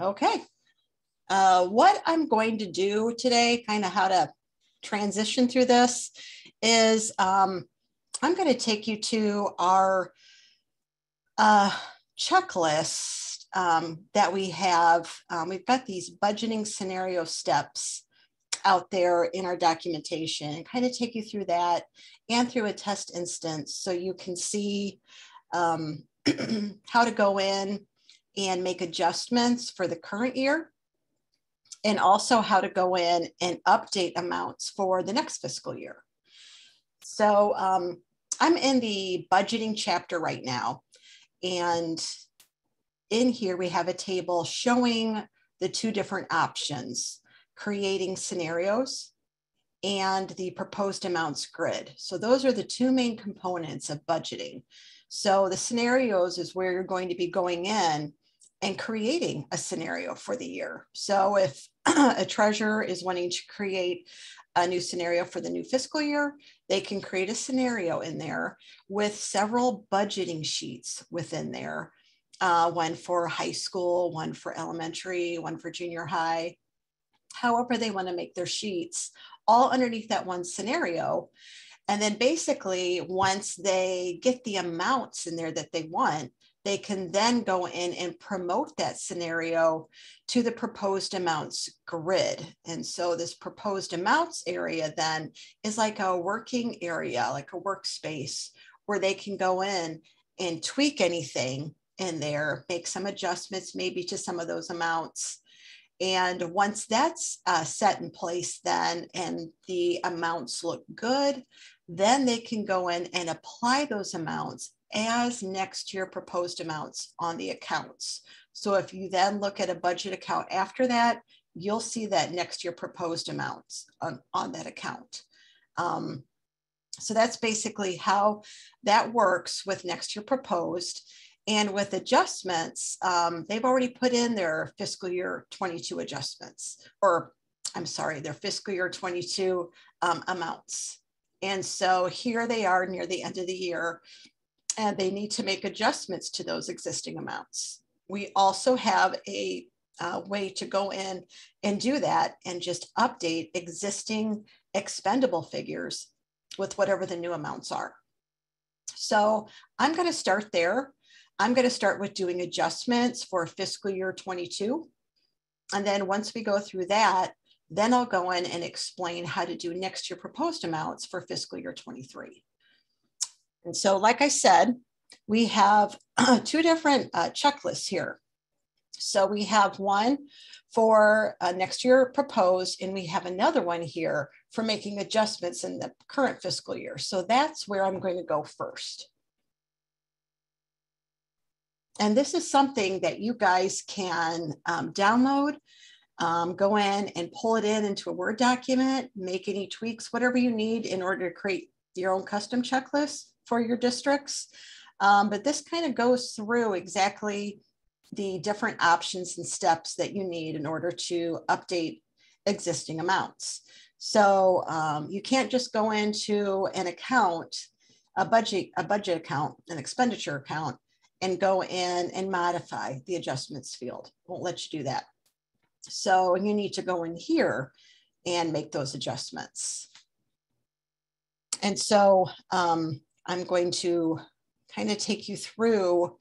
Okay. Uh, what I'm going to do today, kind of how to transition through this, is um, I'm going to take you to our uh, checklist um, that we have. Um, we've got these budgeting scenario steps out there in our documentation and kind of take you through that and through a test instance so you can see um, how to go in and make adjustments for the current year and also how to go in and update amounts for the next fiscal year. So um, I'm in the budgeting chapter right now. And in here, we have a table showing the two different options, creating scenarios and the proposed amounts grid. So those are the two main components of budgeting. So the scenarios is where you're going to be going in and creating a scenario for the year. So if a treasurer is wanting to create a new scenario for the new fiscal year, they can create a scenario in there with several budgeting sheets within there. Uh, one for high school, one for elementary, one for junior high, however they want to make their sheets, all underneath that one scenario. And then basically, once they get the amounts in there that they want, they can then go in and promote that scenario to the proposed amounts grid. And so this proposed amounts area then is like a working area, like a workspace where they can go in and tweak anything in there, make some adjustments maybe to some of those amounts. And once that's uh, set in place, then and the amounts look good, then they can go in and apply those amounts as next year proposed amounts on the accounts. So if you then look at a budget account after that, you'll see that next year proposed amounts on, on that account. Um, so that's basically how that works with next year proposed. And with adjustments, um, they've already put in their fiscal year 22 adjustments, or I'm sorry, their fiscal year 22 um, amounts. And so here they are near the end of the year and they need to make adjustments to those existing amounts. We also have a uh, way to go in and do that and just update existing expendable figures with whatever the new amounts are. So I'm going to start there. I'm going to start with doing adjustments for fiscal year 22. And then once we go through that, then I'll go in and explain how to do next year proposed amounts for fiscal year 23. And so, like I said, we have two different uh, checklists here. So we have one for uh, next year proposed, and we have another one here for making adjustments in the current fiscal year. So that's where I'm going to go first. And this is something that you guys can um, download, um, go in and pull it in into a Word document, make any tweaks, whatever you need in order to create your own custom checklist for your districts. Um, but this kind of goes through exactly the different options and steps that you need in order to update existing amounts. So um, you can't just go into an account, a budget, a budget account, an expenditure account, and go in and modify the adjustments field. Won't let you do that. So you need to go in here and make those adjustments. And so um, I'm going to kind of take you through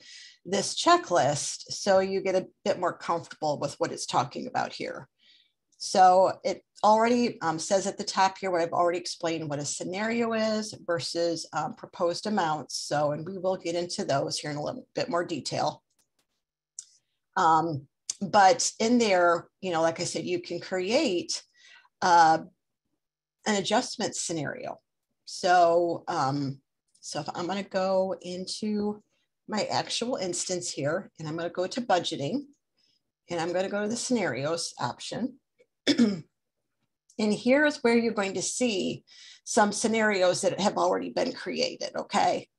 this checklist so you get a bit more comfortable with what it's talking about here. So it already um, says at the top here what I've already explained what a scenario is versus um, proposed amounts. So, and we will get into those here in a little bit more detail. Um, but in there, you know, like I said, you can create uh, an adjustment scenario. So um, so if I'm going to go into my actual instance here, and I'm going to go to budgeting, and I'm going to go to the scenarios option. and here's where you're going to see some scenarios that have already been created, okay?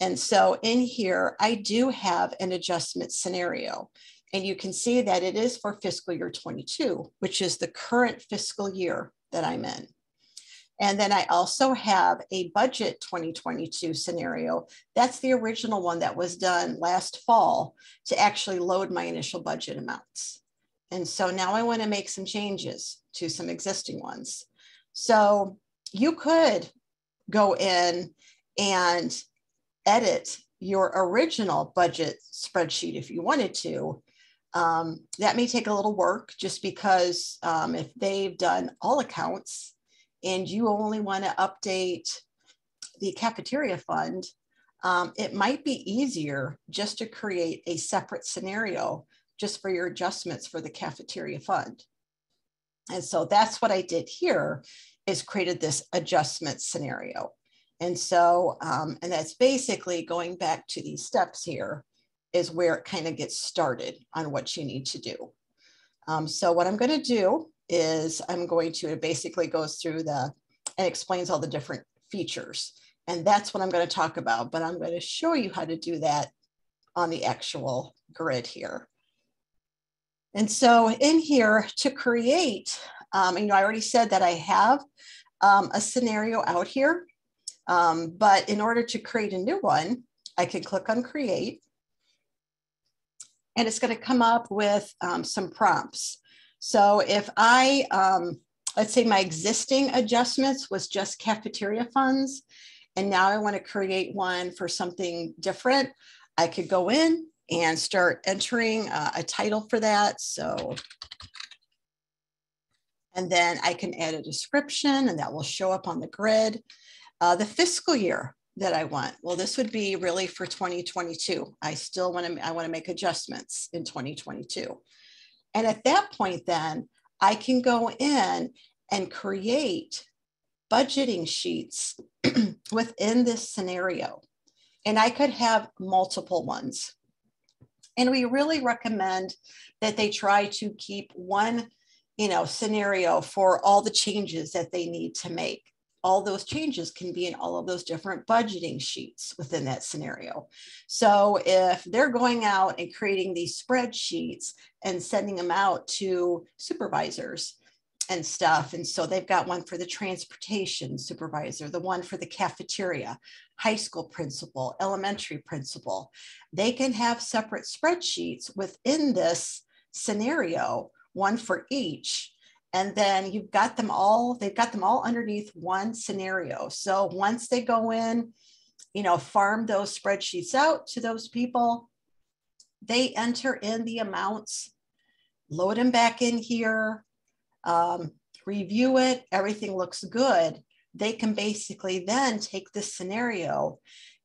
And so in here, I do have an adjustment scenario. And you can see that it is for fiscal year 22, which is the current fiscal year that I'm in. And then I also have a budget 2022 scenario. That's the original one that was done last fall to actually load my initial budget amounts. And so now I want to make some changes to some existing ones. So you could go in and edit your original budget spreadsheet if you wanted to. Um, that may take a little work just because um, if they've done all accounts and you only want to update the cafeteria fund, um, it might be easier just to create a separate scenario just for your adjustments for the cafeteria fund. And so that's what I did here is created this adjustment scenario. And so, um, and that's basically going back to these steps here is where it kind of gets started on what you need to do. Um, so what I'm going to do is I'm going to, it basically goes through the, and explains all the different features. And that's what I'm going to talk about, but I'm going to show you how to do that on the actual grid here. And so in here to create, um, you know, I already said that I have um, a scenario out here um, but in order to create a new one, I can click on create and it's going to come up with um, some prompts. So if I, um, let's say my existing adjustments was just cafeteria funds, and now I want to create one for something different, I could go in and start entering uh, a title for that. So, and then I can add a description and that will show up on the grid. Uh, the fiscal year that I want, well, this would be really for 2022. I still want to, I want to make adjustments in 2022. And at that point, then I can go in and create budgeting sheets within this scenario. And I could have multiple ones. And we really recommend that they try to keep one, you know, scenario for all the changes that they need to make all those changes can be in all of those different budgeting sheets within that scenario. So if they're going out and creating these spreadsheets and sending them out to supervisors and stuff, and so they've got one for the transportation supervisor, the one for the cafeteria, high school principal, elementary principal, they can have separate spreadsheets within this scenario, one for each and then you've got them all they've got them all underneath one scenario. So once they go in you know farm those spreadsheets out to those people they enter in the amounts load them back in here um, review it everything looks good. They can basically then take this scenario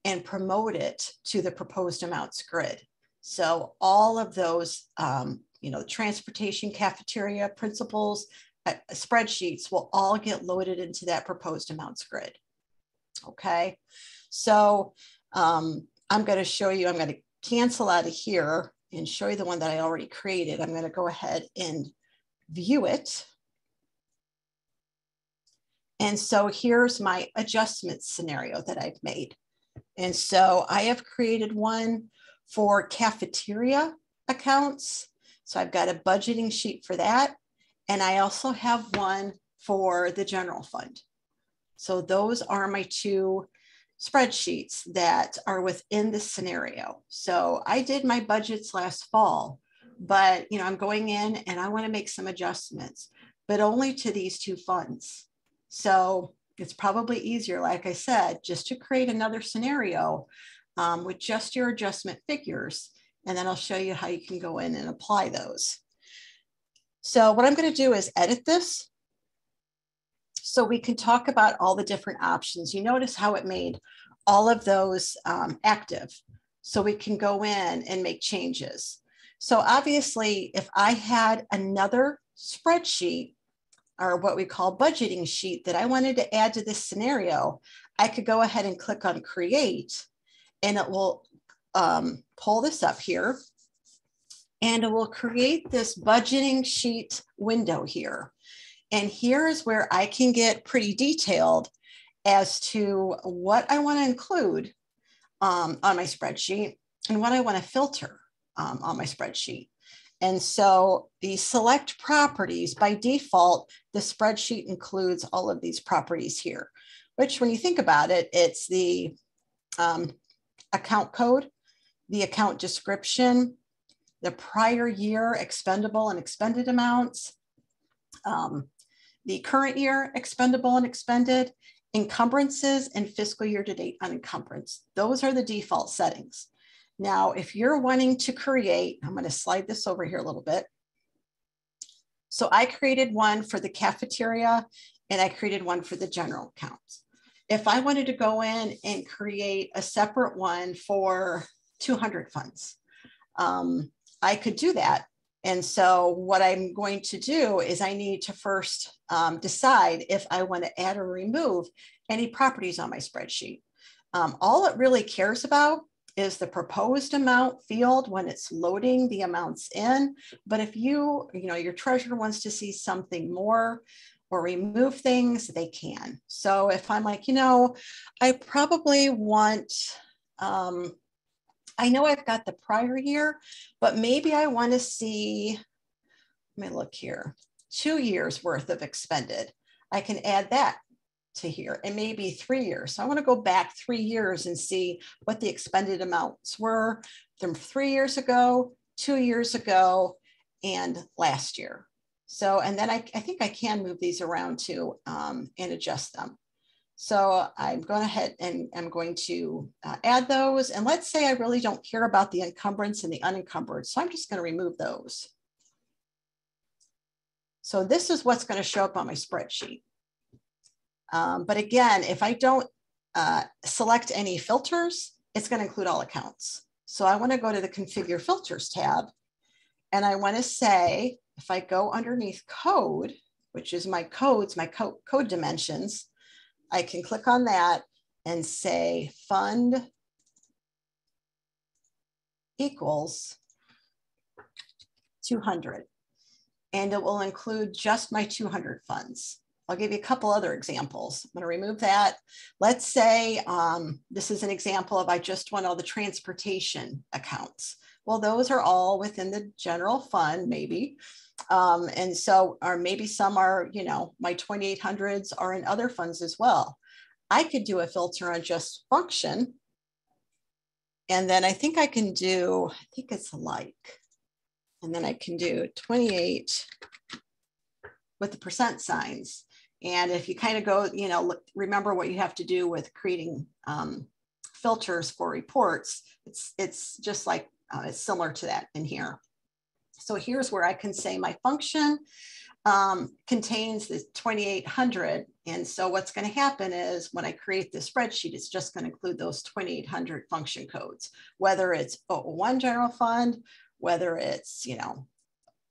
and promote it to the proposed amounts grid. So all of those um, you know, transportation cafeteria principals, uh, spreadsheets will all get loaded into that proposed amounts grid. Okay, so um, I'm going to show you, I'm going to cancel out of here and show you the one that I already created. I'm going to go ahead and view it. And so here's my adjustment scenario that I've made. And so I have created one for cafeteria accounts so I've got a budgeting sheet for that. And I also have one for the general fund. So those are my two spreadsheets that are within this scenario. So I did my budgets last fall, but you know, I'm going in and I want to make some adjustments, but only to these two funds. So it's probably easier, like I said, just to create another scenario um, with just your adjustment figures and then I'll show you how you can go in and apply those. So what I'm going to do is edit this so we can talk about all the different options. You notice how it made all of those um, active so we can go in and make changes. So obviously, if I had another spreadsheet or what we call budgeting sheet that I wanted to add to this scenario, I could go ahead and click on create and it will um, pull this up here and it will create this budgeting sheet window here. And here is where I can get pretty detailed as to what I want to include um, on my spreadsheet and what I want to filter um, on my spreadsheet. And so the select properties by default, the spreadsheet includes all of these properties here, which when you think about it, it's the um, account code, the account description, the prior year expendable and expended amounts, um, the current year expendable and expended, encumbrances, and fiscal year to date unencumbrance. Those are the default settings. Now, if you're wanting to create, I'm going to slide this over here a little bit. So I created one for the cafeteria and I created one for the general accounts. If I wanted to go in and create a separate one for 200 funds, um, I could do that. And so what I'm going to do is I need to first um, decide if I want to add or remove any properties on my spreadsheet. Um, all it really cares about is the proposed amount field when it's loading the amounts in. But if you, you know, your treasurer wants to see something more or remove things, they can. So if I'm like, you know, I probably want, um, I know I've got the prior year, but maybe I want to see, let me look here, two years worth of expended. I can add that to here and maybe three years. So I want to go back three years and see what the expended amounts were from three years ago, two years ago, and last year. So, and then I, I think I can move these around too um, and adjust them. So I'm going ahead and I'm going to uh, add those. And let's say I really don't care about the encumbrance and the unencumbered. So I'm just going to remove those. So this is what's going to show up on my spreadsheet. Um, but again, if I don't uh, select any filters, it's going to include all accounts. So I want to go to the configure filters tab and I want to say, if I go underneath code, which is my codes, my co code dimensions, I can click on that and say fund equals 200. And it will include just my 200 funds. I'll give you a couple other examples. I'm going to remove that. Let's say um, this is an example of I just want all the transportation accounts. Well, those are all within the general fund, maybe. Um, and so, or maybe some are, you know, my 2800s are in other funds as well. I could do a filter on just function. And then I think I can do, I think it's like, and then I can do 28 with the percent signs. And if you kind of go, you know, look, remember what you have to do with creating um, filters for reports, it's, it's just like, uh, it's similar to that in here. So here's where I can say my function um, contains the 2800. And so what's going to happen is when I create this spreadsheet, it's just going to include those 2800 function codes, whether it's one general fund, whether it's, you know,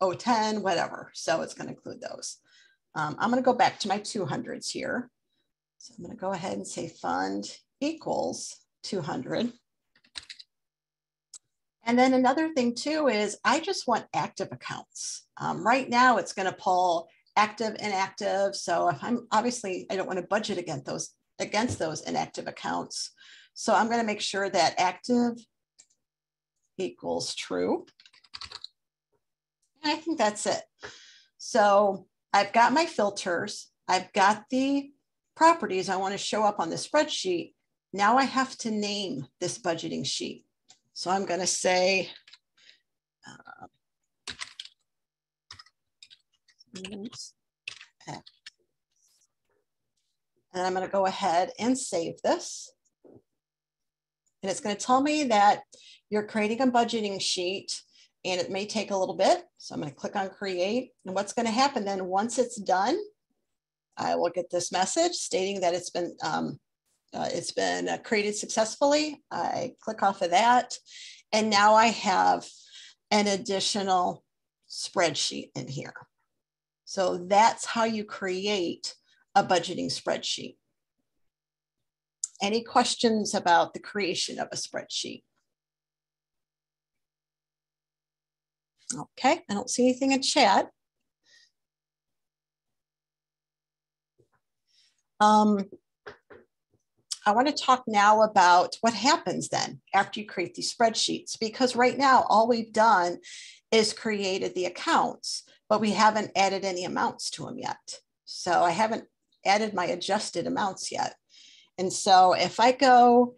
010, whatever. So it's going to include those. Um, I'm going to go back to my 200s here. So I'm going to go ahead and say fund equals 200. And then another thing too is I just want active accounts. Um, right now it's going to pull active, and inactive. So if I'm obviously, I don't want to budget against those, against those inactive accounts. So I'm going to make sure that active equals true. And I think that's it. So I've got my filters. I've got the properties I want to show up on the spreadsheet. Now I have to name this budgeting sheet. So I'm going to say, uh, and I'm going to go ahead and save this. And it's going to tell me that you're creating a budgeting sheet and it may take a little bit. So I'm going to click on create. And what's going to happen then once it's done, I will get this message stating that it's been um, uh, it's been uh, created successfully. I click off of that. And now I have an additional spreadsheet in here. So that's how you create a budgeting spreadsheet. Any questions about the creation of a spreadsheet? Okay, I don't see anything in chat. Um, I want to talk now about what happens then after you create these spreadsheets, because right now all we've done is created the accounts, but we haven't added any amounts to them yet. So I haven't added my adjusted amounts yet. And so if I go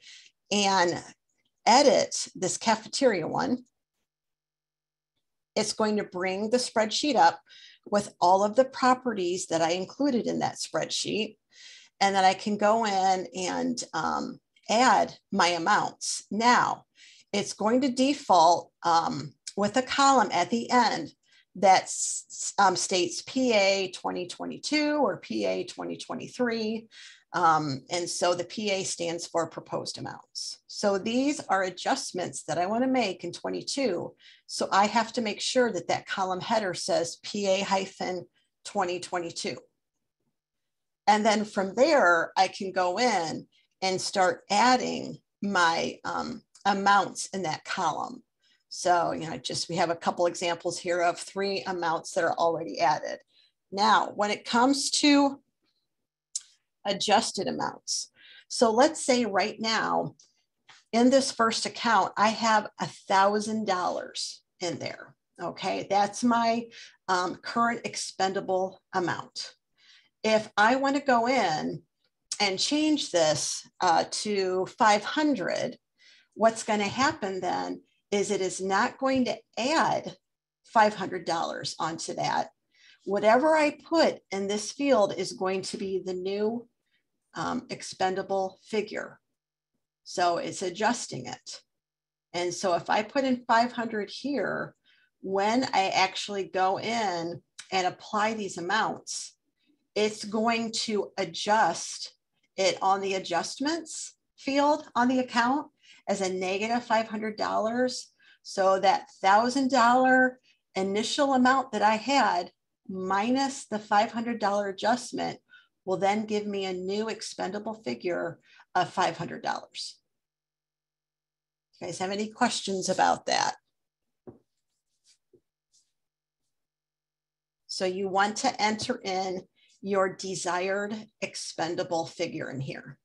and edit this cafeteria one, it's going to bring the spreadsheet up with all of the properties that I included in that spreadsheet. And then I can go in and um, add my amounts. Now, it's going to default um, with a column at the end that um, states PA 2022 or PA 2023. Um, and so the PA stands for proposed amounts. So these are adjustments that I want to make in 22. So I have to make sure that that column header says PA hyphen 2022. And then from there, I can go in and start adding my um, amounts in that column. So, you know, just we have a couple examples here of three amounts that are already added. Now, when it comes to adjusted amounts, so let's say right now in this first account, I have a thousand dollars in there. Okay, that's my um, current expendable amount. If I want to go in and change this uh, to 500, what's going to happen then is it is not going to add $500 onto that. Whatever I put in this field is going to be the new um, expendable figure. So it's adjusting it. And so if I put in 500 here, when I actually go in and apply these amounts, it's going to adjust it on the adjustments field on the account as a negative $500. So that $1,000 initial amount that I had minus the $500 adjustment will then give me a new expendable figure of $500. You guys have any questions about that? So you want to enter in your desired expendable figure in here.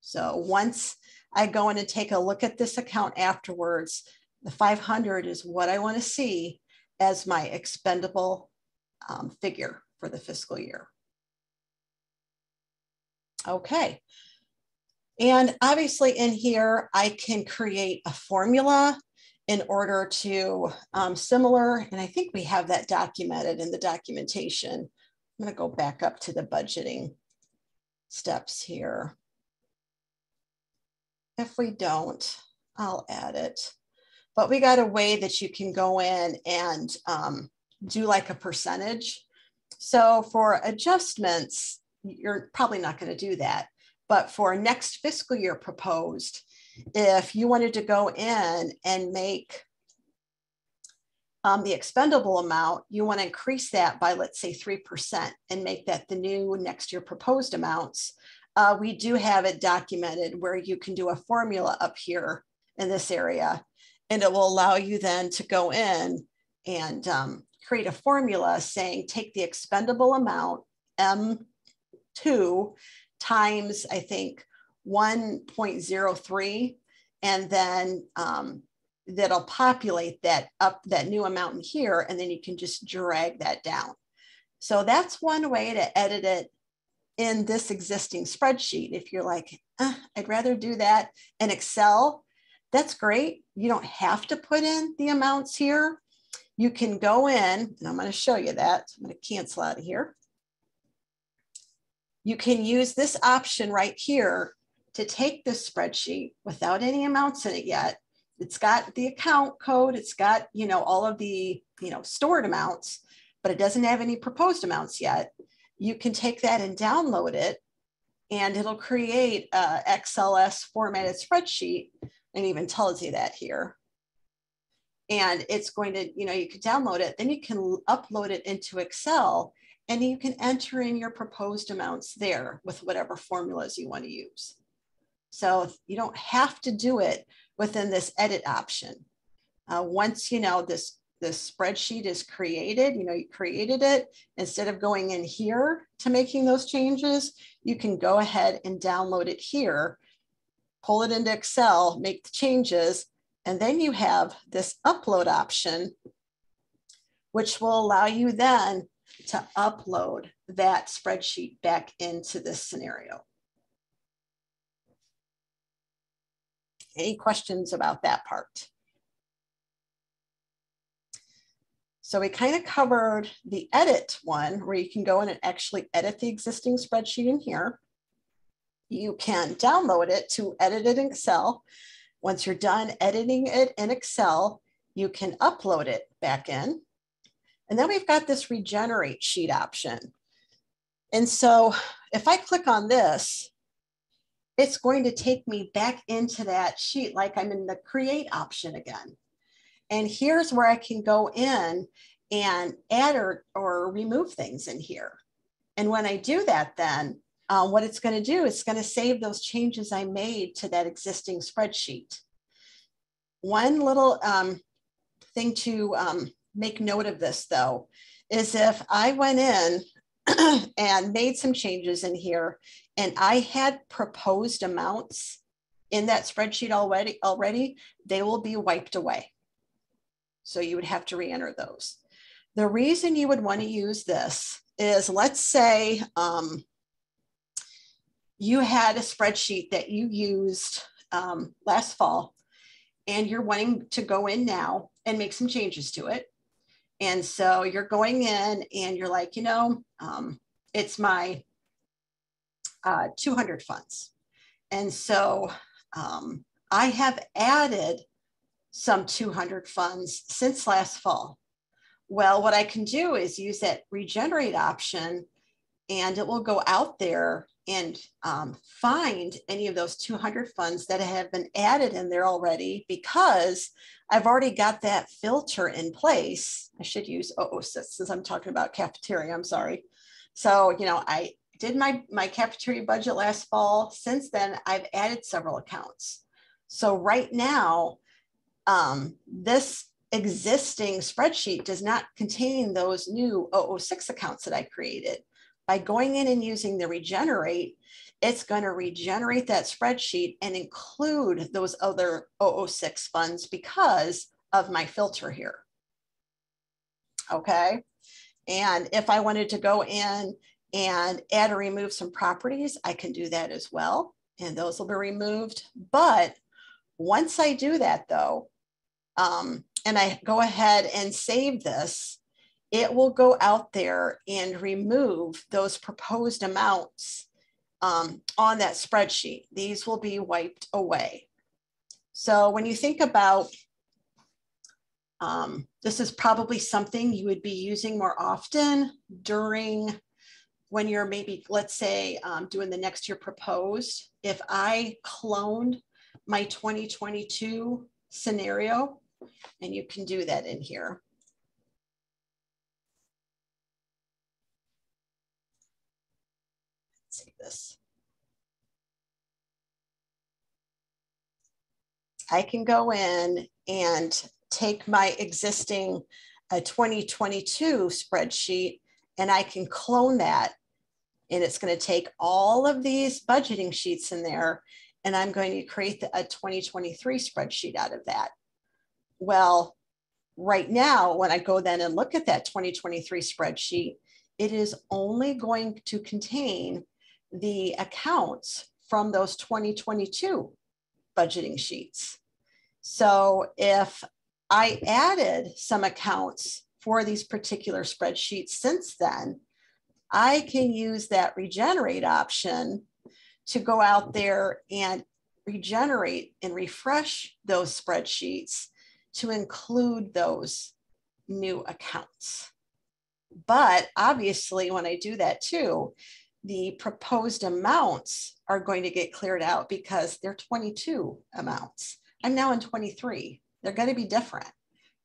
So once I go in and take a look at this account afterwards, the 500 is what I want to see as my expendable um, figure for the fiscal year. Okay. And obviously in here, I can create a formula in order to um, similar, and I think we have that documented in the documentation. I'm gonna go back up to the budgeting steps here. If we don't, I'll add it. But we got a way that you can go in and um, do like a percentage. So for adjustments, you're probably not going to do that. But for next fiscal year proposed, if you wanted to go in and make um, the expendable amount, you want to increase that by, let's say, 3% and make that the new next year proposed amounts uh, we do have it documented where you can do a formula up here in this area. And it will allow you then to go in and um, create a formula saying take the expendable amount, M2 times, I think, 1.03, and then um, that'll populate that up that new amount in here, and then you can just drag that down. So that's one way to edit it in this existing spreadsheet. If you're like, eh, I'd rather do that in Excel, that's great. You don't have to put in the amounts here. You can go in, and I'm going to show you that. I'm going to cancel out of here. You can use this option right here to take this spreadsheet without any amounts in it yet. It's got the account code. It's got, you know, all of the, you know, stored amounts, but it doesn't have any proposed amounts yet you can take that and download it and it'll create a XLS formatted spreadsheet and even tells you that here. And it's going to, you know, you can download it, then you can upload it into Excel and you can enter in your proposed amounts there with whatever formulas you want to use. So you don't have to do it within this edit option. Uh, once you know this this spreadsheet is created, you know, you created it, instead of going in here to making those changes, you can go ahead and download it here, pull it into Excel, make the changes, and then you have this upload option, which will allow you then to upload that spreadsheet back into this scenario. Any questions about that part? So we kind of covered the edit one where you can go in and actually edit the existing spreadsheet in here. You can download it to edit it in Excel. Once you're done editing it in Excel, you can upload it back in. And then we've got this regenerate sheet option. And so if I click on this, it's going to take me back into that sheet like I'm in the create option again. And here's where I can go in and add or, or remove things in here. And when I do that, then uh, what it's going to do is going to save those changes I made to that existing spreadsheet. One little um, thing to um, make note of this though, is if I went in and made some changes in here and I had proposed amounts in that spreadsheet already, already, they will be wiped away. So you would have to re-enter those. The reason you would want to use this is let's say um, you had a spreadsheet that you used um, last fall and you're wanting to go in now and make some changes to it. And so you're going in and you're like, you know, um, it's my uh, 200 funds. And so um, I have added some 200 funds since last fall. Well, what I can do is use that regenerate option and it will go out there and um, find any of those 200 funds that have been added in there already because I've already got that filter in place. I should use 006 since I'm talking about cafeteria, I'm sorry. So, you know, I did my, my cafeteria budget last fall. Since then, I've added several accounts. So right now, um, this existing spreadsheet does not contain those new 006 accounts that I created. By going in and using the regenerate, it's going to regenerate that spreadsheet and include those other 006 funds because of my filter here. Okay. And if I wanted to go in and add or remove some properties, I can do that as well. And those will be removed. But once I do that though, um, and I go ahead and save this, it will go out there and remove those proposed amounts um, on that spreadsheet. These will be wiped away. So when you think about, um, this is probably something you would be using more often during when you're maybe, let's say, um, doing the next year proposed. If I cloned my 2022 scenario, and you can do that in here. see this. I can go in and take my existing uh, 2022 spreadsheet and I can clone that. And it's going to take all of these budgeting sheets in there and I'm going to create a 2023 spreadsheet out of that. Well, right now, when I go then and look at that 2023 spreadsheet, it is only going to contain the accounts from those 2022 budgeting sheets. So if I added some accounts for these particular spreadsheets since then, I can use that regenerate option to go out there and regenerate and refresh those spreadsheets to include those new accounts. But obviously, when I do that too, the proposed amounts are going to get cleared out because they're 22 amounts. I'm now in 23. They're going to be different.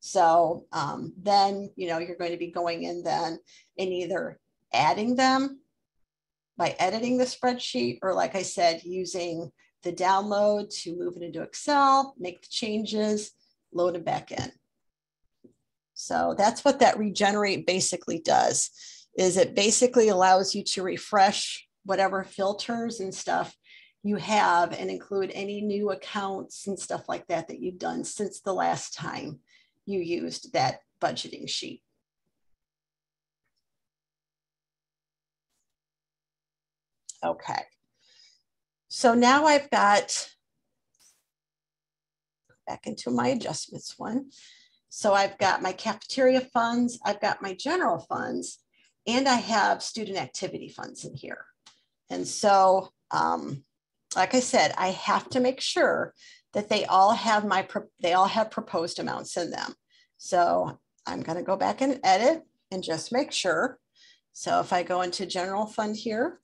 So um, then, you know, you're going to be going in then and either adding them by editing the spreadsheet, or like I said, using the download to move it into Excel, make the changes, load it back in. So that's what that regenerate basically does is it basically allows you to refresh whatever filters and stuff you have and include any new accounts and stuff like that that you've done since the last time you used that budgeting sheet. Okay. So now I've got back into my adjustments one. So I've got my cafeteria funds, I've got my general funds, and I have student activity funds in here. And so, um, like I said, I have to make sure that they all have my, they all have proposed amounts in them. So I'm gonna go back and edit and just make sure. So if I go into general fund here,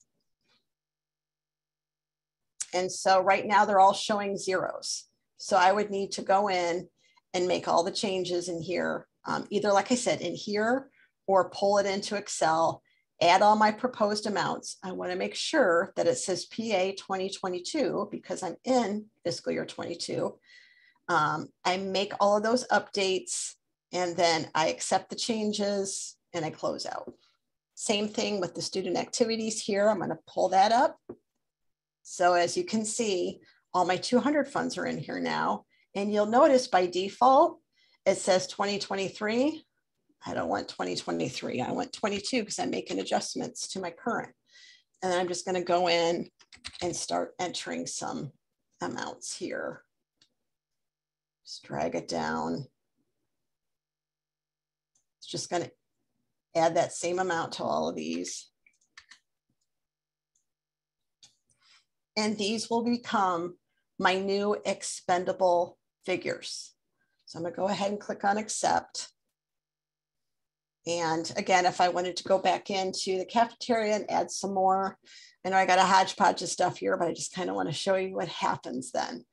and so right now they're all showing zeros. So I would need to go in and make all the changes in here, um, either like I said, in here or pull it into Excel, add all my proposed amounts. I wanna make sure that it says PA 2022 because I'm in fiscal year 22. Um, I make all of those updates and then I accept the changes and I close out. Same thing with the student activities here. I'm gonna pull that up. So as you can see, all my 200 funds are in here now. And you'll notice by default, it says 2023. I don't want 2023. I want 22 because I'm making adjustments to my current. And then I'm just gonna go in and start entering some amounts here. Just drag it down. It's just gonna add that same amount to all of these. And these will become my new expendable figures. So I'm gonna go ahead and click on accept. And again, if I wanted to go back into the cafeteria and add some more, I know I got a hodgepodge of stuff here, but I just kind of want to show you what happens then.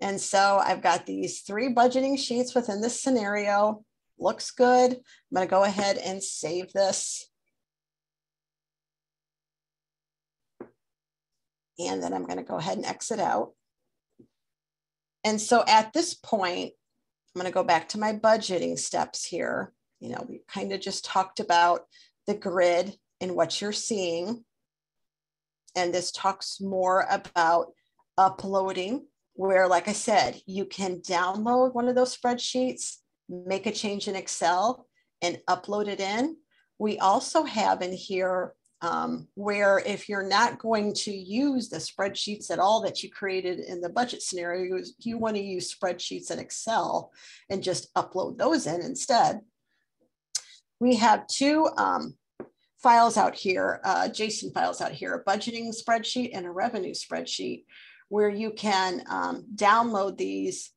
And so I've got these three budgeting sheets within this scenario. Looks good. I'm going to go ahead and save this. And then I'm going to go ahead and exit out. And so at this point, I'm going to go back to my budgeting steps here. You know, we kind of just talked about the grid and what you're seeing. And this talks more about uploading, where, like I said, you can download one of those spreadsheets, make a change in Excel, and upload it in. We also have in here um, where if you're not going to use the spreadsheets at all that you created in the budget scenario, you want to use spreadsheets in Excel and just upload those in instead. We have two um, files out here, uh, JSON files out here, a budgeting spreadsheet and a revenue spreadsheet, where you can um, download these,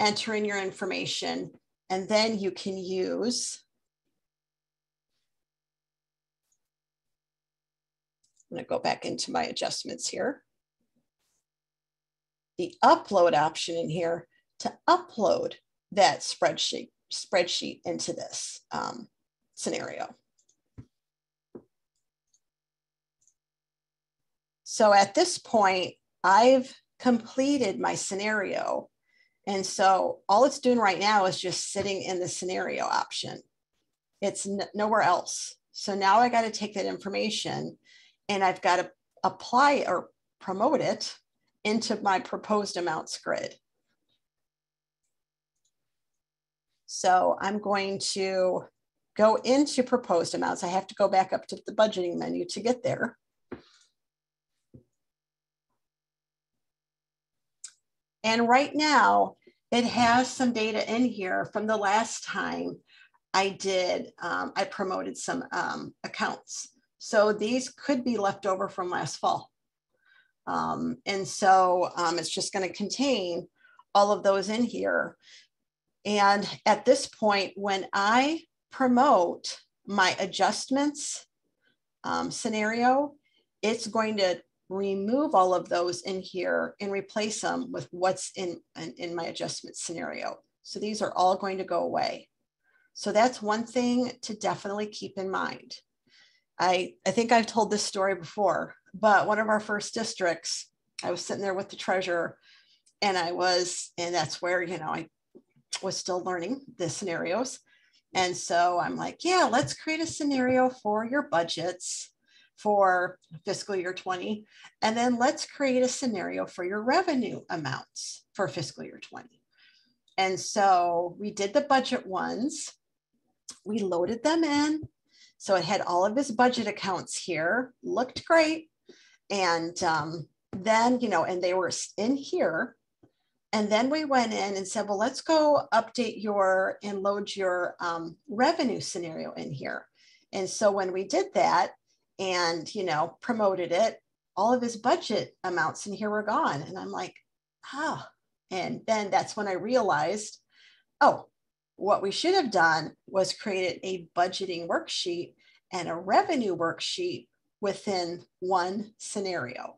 enter in your information, and then you can use I'm gonna go back into my adjustments here. The upload option in here to upload that spreadsheet, spreadsheet into this um, scenario. So at this point, I've completed my scenario. And so all it's doing right now is just sitting in the scenario option. It's nowhere else. So now I got to take that information and I've got to apply or promote it into my proposed amounts grid. So I'm going to go into proposed amounts. I have to go back up to the budgeting menu to get there. And right now, it has some data in here from the last time I did, um, I promoted some um, accounts. So these could be left over from last fall. Um, and so um, it's just going to contain all of those in here. And at this point, when I promote my adjustments um, scenario, it's going to remove all of those in here and replace them with what's in, in, in my adjustment scenario. So these are all going to go away. So that's one thing to definitely keep in mind. I, I think I've told this story before, but one of our first districts, I was sitting there with the treasurer and I was, and that's where, you know, I was still learning the scenarios. And so I'm like, yeah, let's create a scenario for your budgets for fiscal year 20. And then let's create a scenario for your revenue amounts for fiscal year 20. And so we did the budget ones. We loaded them in so it had all of his budget accounts here, looked great. And um, then, you know, and they were in here. And then we went in and said, well, let's go update your and load your um, revenue scenario in here. And so when we did that and, you know, promoted it, all of his budget amounts in here were gone. And I'm like, ah. And then that's when I realized, oh, what we should have done was created a budgeting worksheet and a revenue worksheet within one scenario.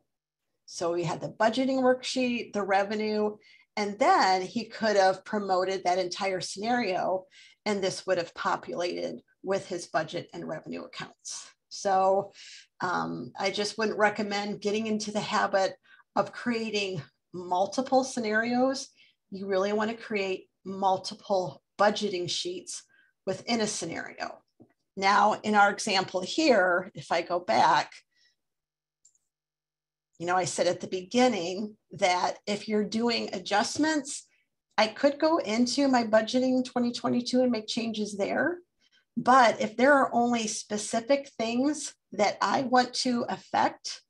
So we had the budgeting worksheet, the revenue, and then he could have promoted that entire scenario, and this would have populated with his budget and revenue accounts. So um, I just wouldn't recommend getting into the habit of creating multiple scenarios. You really want to create multiple budgeting sheets within a scenario. Now, in our example here, if I go back, you know, I said at the beginning that if you're doing adjustments, I could go into my budgeting 2022 and make changes there. But if there are only specific things that I want to affect,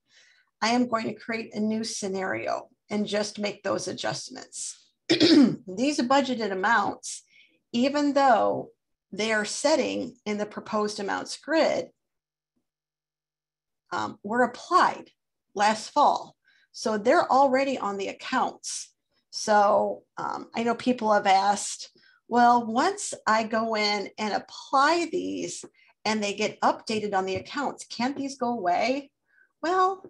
I am going to create a new scenario and just make those adjustments. These budgeted amounts, even though they are setting in the proposed amounts grid, um, were applied last fall. So they're already on the accounts. So um, I know people have asked, well, once I go in and apply these and they get updated on the accounts, can't these go away? Well,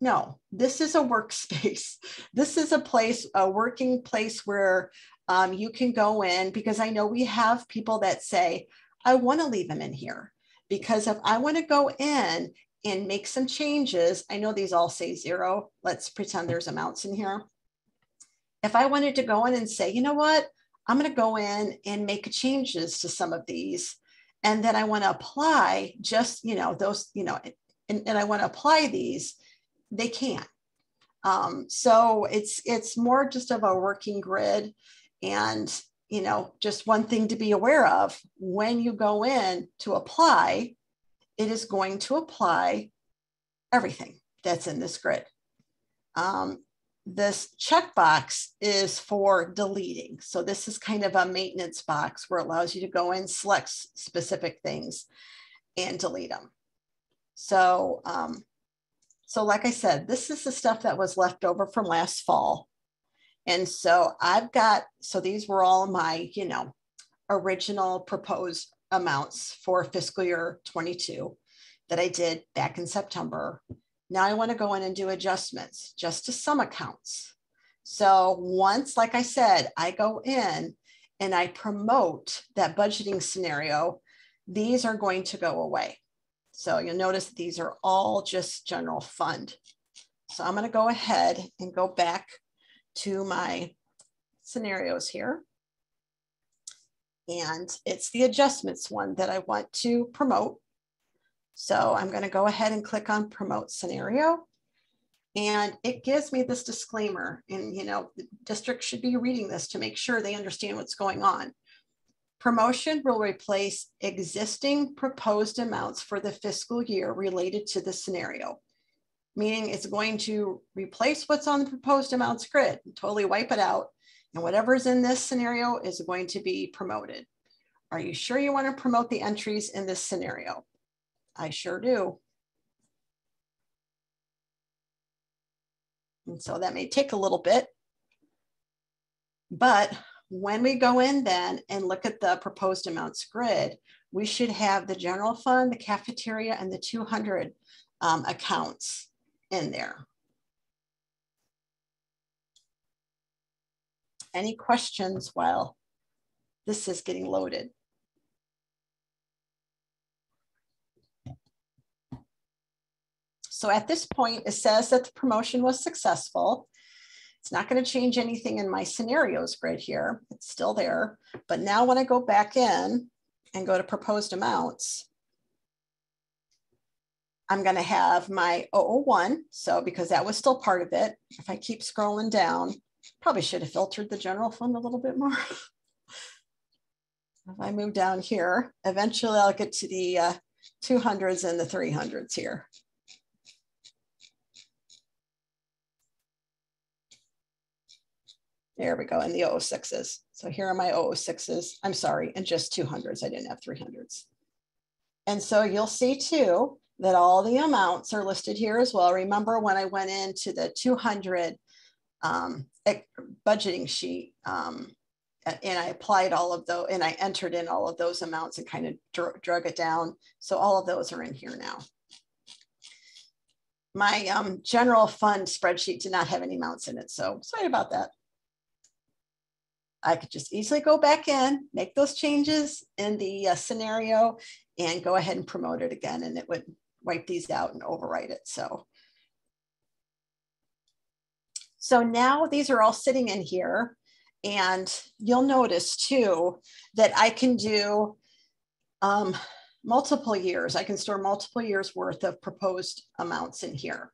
no, this is a workspace. This is a place, a working place where um, you can go in because I know we have people that say, I want to leave them in here because if I want to go in and make some changes. I know these all say zero. Let's pretend there's amounts in here. If I wanted to go in and say, you know what, I'm going to go in and make changes to some of these. And then I want to apply just, you know, those, you know, and, and I want to apply these, they can. Um, so it's it's more just of a working grid and you know just one thing to be aware of when you go in to apply it is going to apply everything that's in this grid. Um, this checkbox is for deleting. So this is kind of a maintenance box where it allows you to go in, select specific things and delete them. So, um, so like I said, this is the stuff that was left over from last fall. And so I've got, so these were all my, you know, original proposed amounts for fiscal year 22 that I did back in September. Now I want to go in and do adjustments just to some accounts. So once, like I said, I go in and I promote that budgeting scenario, these are going to go away. So you'll notice these are all just general fund. So I'm going to go ahead and go back to my scenarios here. And it's the adjustments one that I want to promote. So I'm going to go ahead and click on promote scenario. And it gives me this disclaimer. And, you know, the district should be reading this to make sure they understand what's going on. Promotion will replace existing proposed amounts for the fiscal year related to the scenario, meaning it's going to replace what's on the proposed amounts grid, totally wipe it out and whatever's in this scenario is going to be promoted. Are you sure you want to promote the entries in this scenario? I sure do. And so that may take a little bit, but when we go in then and look at the proposed amounts grid, we should have the general fund, the cafeteria, and the 200 um, accounts in there. Any questions while this is getting loaded? So at this point, it says that the promotion was successful. It's not going to change anything in my scenarios grid here. It's still there. But now when I go back in and go to proposed amounts, I'm going to have my 001. So because that was still part of it, if I keep scrolling down, Probably should have filtered the general fund a little bit more. if I move down here, eventually I'll get to the uh, 200s and the 300s here. There we go, in the 006s. So here are my 006s. I'm sorry, and just 200s. I didn't have 300s. And so you'll see too that all the amounts are listed here as well. Remember when I went into the 200 um, budgeting sheet um, and I applied all of those and I entered in all of those amounts and kind of dr drug it down. So all of those are in here now. My um, general fund spreadsheet did not have any amounts in it. So sorry about that. I could just easily go back in, make those changes in the uh, scenario and go ahead and promote it again. And it would wipe these out and overwrite it. So, so now these are all sitting in here. And you'll notice too that I can do um, multiple years. I can store multiple years worth of proposed amounts in here.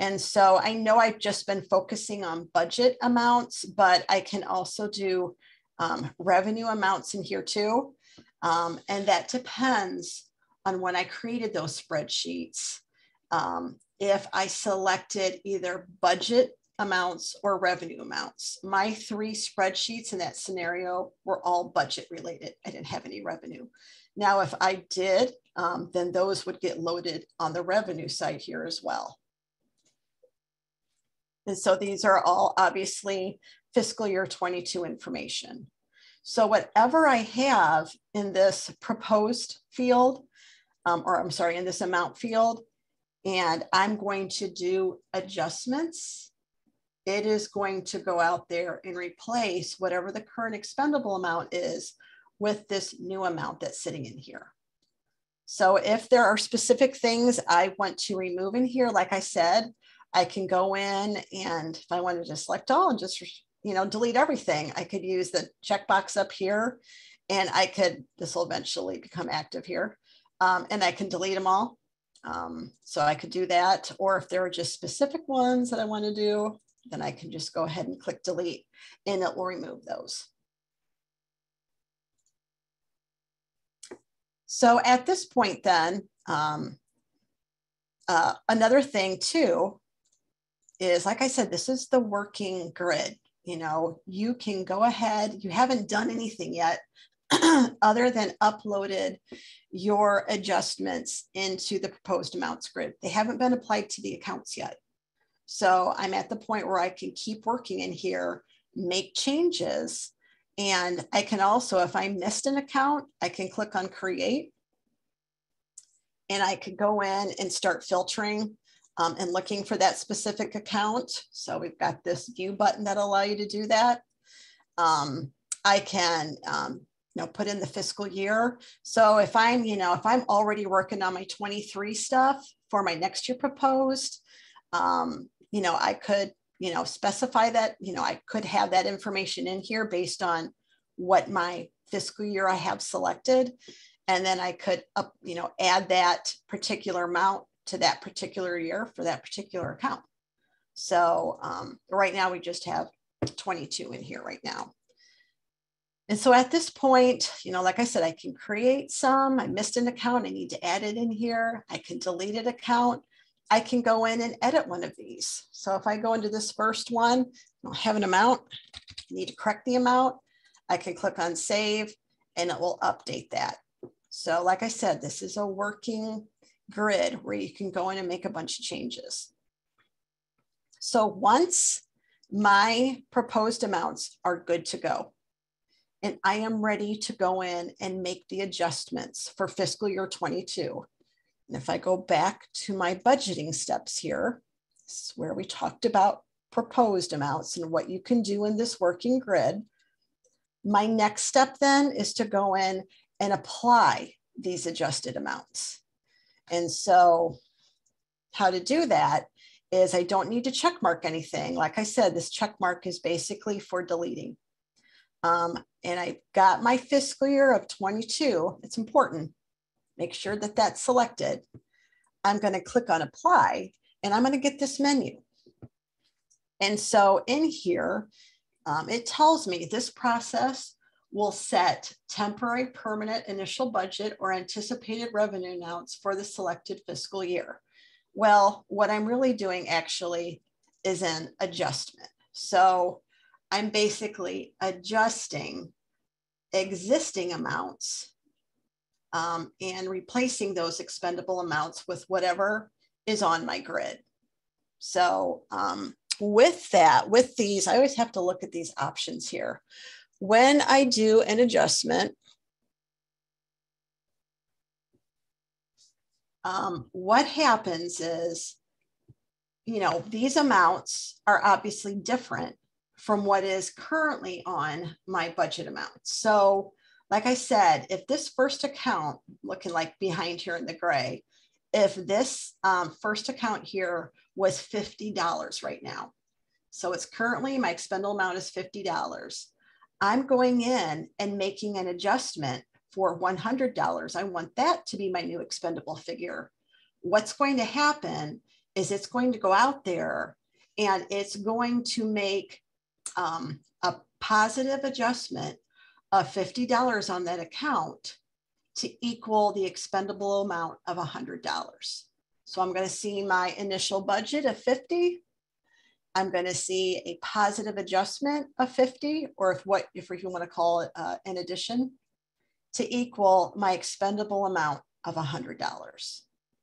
And so I know I've just been focusing on budget amounts, but I can also do um, revenue amounts in here too. Um, and that depends on when I created those spreadsheets. Um, if I selected either budget amounts or revenue amounts. My three spreadsheets in that scenario were all budget related. I didn't have any revenue. Now, if I did, um, then those would get loaded on the revenue side here as well. And so these are all obviously fiscal year 22 information. So whatever I have in this proposed field, um, or I'm sorry, in this amount field, and I'm going to do adjustments, it is going to go out there and replace whatever the current expendable amount is with this new amount that's sitting in here. So if there are specific things I want to remove in here, like I said, I can go in and if I wanted to select all and just, you know, delete everything, I could use the checkbox up here and I could, this will eventually become active here, um, and I can delete them all. Um, so I could do that. Or if there are just specific ones that I want to do, then I can just go ahead and click delete and it will remove those. So at this point then, um, uh, another thing too is, like I said, this is the working grid. You know, you can go ahead, you haven't done anything yet other than uploaded your adjustments into the proposed amounts grid. They haven't been applied to the accounts yet. So I'm at the point where I can keep working in here, make changes. And I can also, if I missed an account, I can click on create and I could go in and start filtering um, and looking for that specific account. So we've got this view button that allow you to do that. Um, I can, um, you know, put in the fiscal year. So if I'm, you know, if I'm already working on my 23 stuff for my next year proposed, um, you know, I could, you know, specify that, you know, I could have that information in here based on what my fiscal year I have selected. And then I could, up, you know, add that particular amount to that particular year for that particular account. So um, right now we just have 22 in here right now. And so at this point, you know, like I said, I can create some, I missed an account, I need to add it in here. I can delete an account. I can go in and edit one of these. So if I go into this first one, I have an amount, I need to correct the amount. I can click on save and it will update that. So like I said, this is a working grid where you can go in and make a bunch of changes. So once my proposed amounts are good to go, and I am ready to go in and make the adjustments for fiscal year 22. And if I go back to my budgeting steps here, this is where we talked about proposed amounts and what you can do in this working grid. My next step then is to go in and apply these adjusted amounts. And so how to do that is I don't need to check mark anything. Like I said, this check mark is basically for deleting. Um, and I got my fiscal year of 22. It's important. Make sure that that's selected. I'm going to click on apply and I'm going to get this menu. And so in here, um, it tells me this process will set temporary permanent initial budget or anticipated revenue amounts for the selected fiscal year. Well, what I'm really doing actually is an adjustment. So I'm basically adjusting existing amounts um, and replacing those expendable amounts with whatever is on my grid. So um, with that, with these, I always have to look at these options here. When I do an adjustment, um, what happens is, you know, these amounts are obviously different from what is currently on my budget amount. So like I said, if this first account, looking like behind here in the gray, if this um, first account here was $50 right now, so it's currently my expendable amount is $50. I'm going in and making an adjustment for $100. I want that to be my new expendable figure. What's going to happen is it's going to go out there and it's going to make um, a positive adjustment of $50 on that account to equal the expendable amount of $100. So I'm going to see my initial budget of 50. I'm going to see a positive adjustment of 50, or if what if you want to call it uh, an addition, to equal my expendable amount of $100.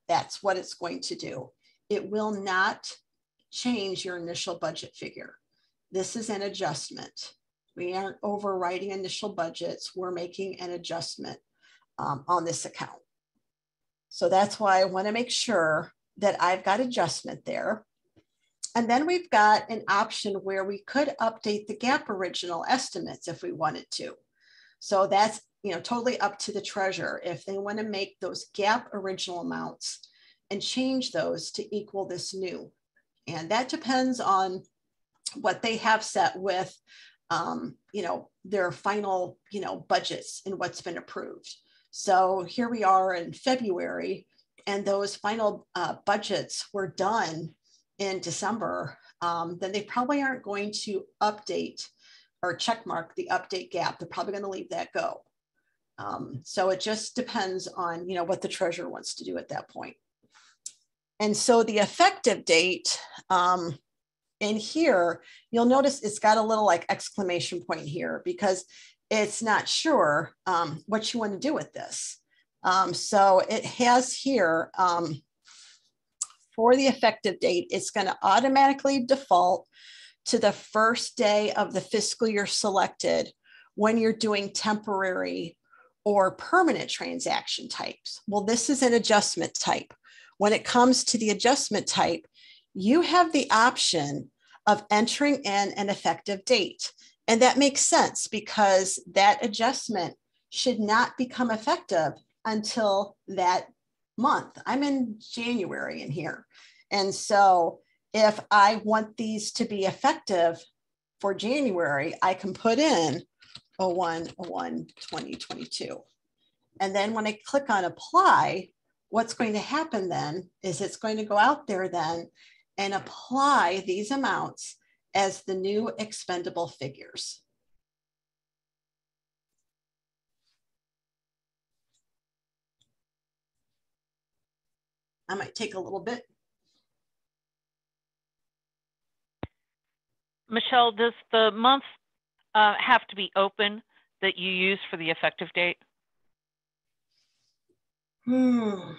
That's what it's going to do. It will not change your initial budget figure. This is an adjustment. We aren't overwriting initial budgets. We're making an adjustment um, on this account. So that's why I want to make sure that I've got adjustment there. And then we've got an option where we could update the gap original estimates if we wanted to. So that's you know totally up to the treasurer if they want to make those gap original amounts and change those to equal this new. And that depends on what they have set with um, you know, their final, you know, budgets and what's been approved. So here we are in February, and those final uh, budgets were done in December. Um, then they probably aren't going to update or check mark the update gap. They're probably going to leave that go. Um, so it just depends on you know what the treasurer wants to do at that point. And so the effective date, um, in here, you'll notice it's got a little like exclamation point here because it's not sure um, what you want to do with this. Um, so it has here um, for the effective date, it's going to automatically default to the first day of the fiscal year selected when you're doing temporary or permanent transaction types. Well, this is an adjustment type. When it comes to the adjustment type, you have the option of entering in an effective date. And that makes sense because that adjustment should not become effective until that month. I'm in January in here. And so if I want these to be effective for January, I can put in 01 01 2022. And then when I click on apply, what's going to happen then is it's going to go out there then and apply these amounts as the new expendable figures. I might take a little bit. Michelle, does the month uh, have to be open that you use for the effective date? Hmm.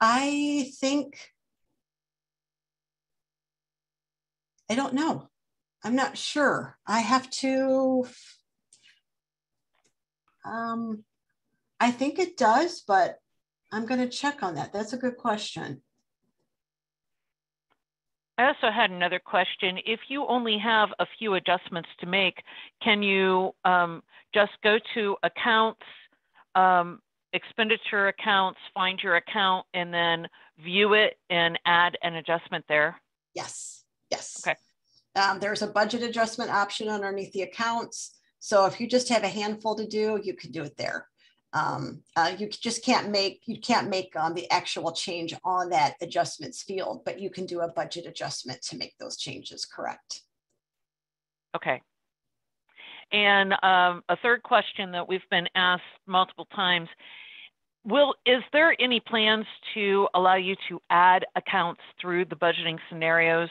I think, I don't know. I'm not sure. I have to, um, I think it does, but I'm going to check on that. That's a good question. I also had another question. If you only have a few adjustments to make, can you um, just go to accounts, um, expenditure accounts, find your account, and then view it and add an adjustment there? Yes, yes. Okay. Um, there's a budget adjustment option underneath the accounts. So if you just have a handful to do, you can do it there. Um, uh, you just can't make you can't make um, the actual change on that adjustments field, but you can do a budget adjustment to make those changes. Correct. Okay. And um, a third question that we've been asked multiple times Will, is there any plans to allow you to add accounts through the budgeting scenarios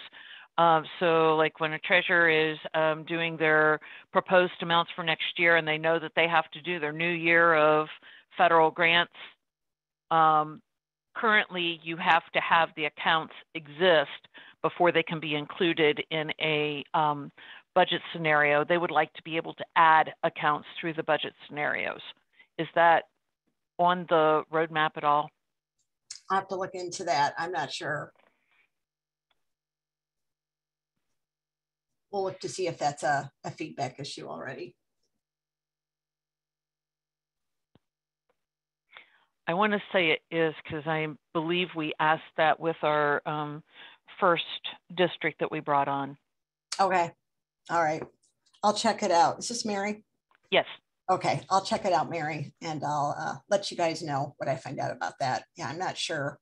Um, so like when a treasurer is um, doing their proposed amounts for next year and they know that they have to do their new year of federal grants, um, currently you have to have the accounts exist before they can be included in a um, budget scenario. They would like to be able to add accounts through the budget scenarios. Is that on the roadmap at all? I'll have to look into that. I'm not sure. We'll look to see if that's a, a feedback issue already. I want to say it is because I believe we asked that with our um, first district that we brought on. Okay. All right. I'll check it out. Is this Mary? Yes. Okay. I'll check it out, Mary, and I'll uh, let you guys know what I find out about that. Yeah, I'm not sure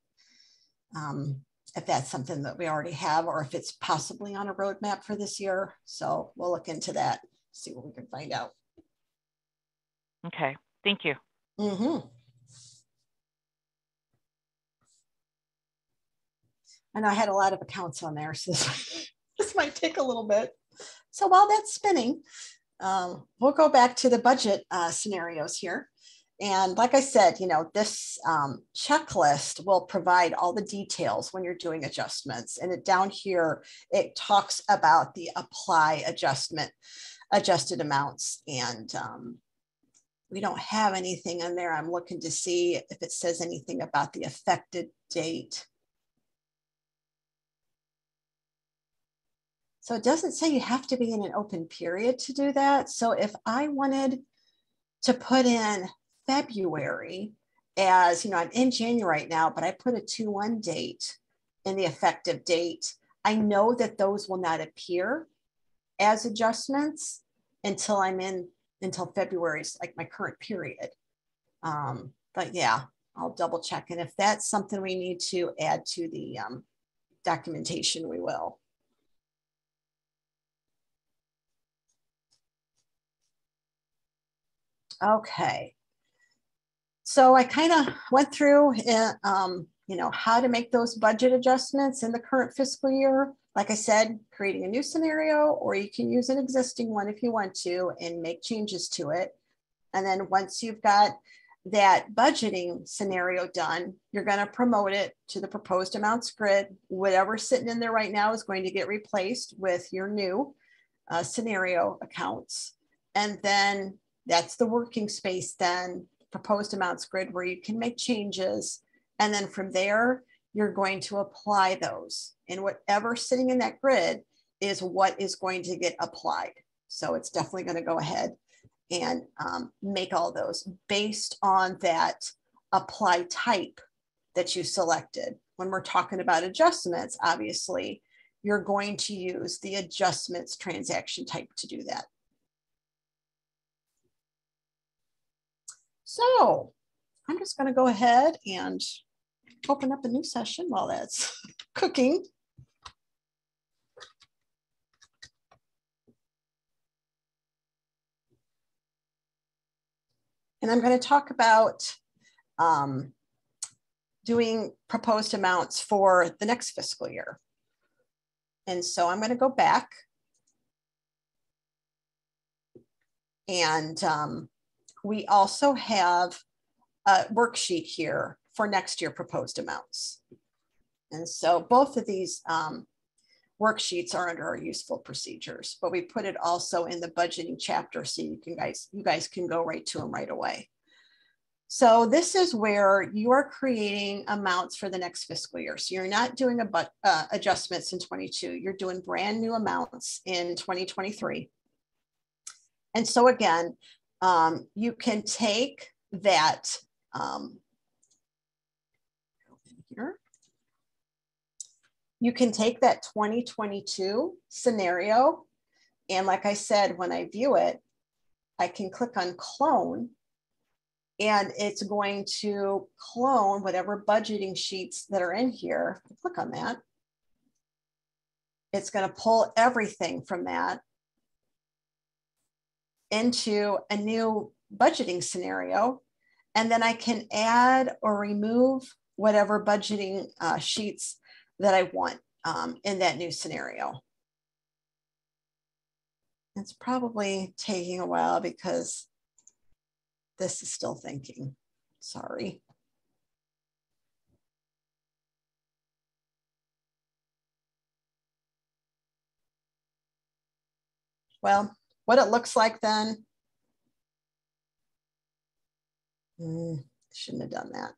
um, if that's something that we already have or if it's possibly on a roadmap for this year. So we'll look into that, see what we can find out. Okay. Thank you. Mm-hmm. And I had a lot of accounts on there, so this, this might take a little bit. So while that's spinning, um, we'll go back to the budget uh, scenarios here. And like I said, you know, this um, checklist will provide all the details when you're doing adjustments. And it down here, it talks about the apply adjustment, adjusted amounts. And um, we don't have anything in there. I'm looking to see if it says anything about the affected date. So it doesn't say you have to be in an open period to do that. So if I wanted to put in February as, you know, I'm in January right now, but I put a 2 1 date in the effective date, I know that those will not appear as adjustments until I'm in until February's like my current period. Um, but yeah, I'll double check. And if that's something we need to add to the um, documentation, we will. Okay. So I kind of went through, uh, um, you know, how to make those budget adjustments in the current fiscal year. Like I said, creating a new scenario, or you can use an existing one if you want to and make changes to it. And then once you've got that budgeting scenario done, you're going to promote it to the proposed amounts grid. Whatever's sitting in there right now is going to get replaced with your new uh, scenario accounts. And then that's the working space then, proposed amounts grid where you can make changes. And then from there, you're going to apply those. And whatever sitting in that grid is what is going to get applied. So it's definitely going to go ahead and um, make all those based on that apply type that you selected. When we're talking about adjustments, obviously, you're going to use the adjustments transaction type to do that. So I'm just going to go ahead and open up a new session while that's cooking. And I'm going to talk about um, doing proposed amounts for the next fiscal year. And so I'm going to go back and um, we also have a worksheet here for next year proposed amounts. And so both of these um, worksheets are under our useful procedures, but we put it also in the budgeting chapter so you can guys, you guys can go right to them right away. So this is where you are creating amounts for the next fiscal year. So you're not doing a uh, adjustments in 22, you're doing brand new amounts in 2023. And so again, um, you can take that um, here. You can take that 2022 scenario. And like I said, when I view it, I can click on clone and it's going to clone whatever budgeting sheets that are in here. Click on that. It's going to pull everything from that into a new budgeting scenario. And then I can add or remove whatever budgeting uh, sheets that I want um, in that new scenario. It's probably taking a while because this is still thinking. Sorry. Well, what it looks like then, mm, shouldn't have done that.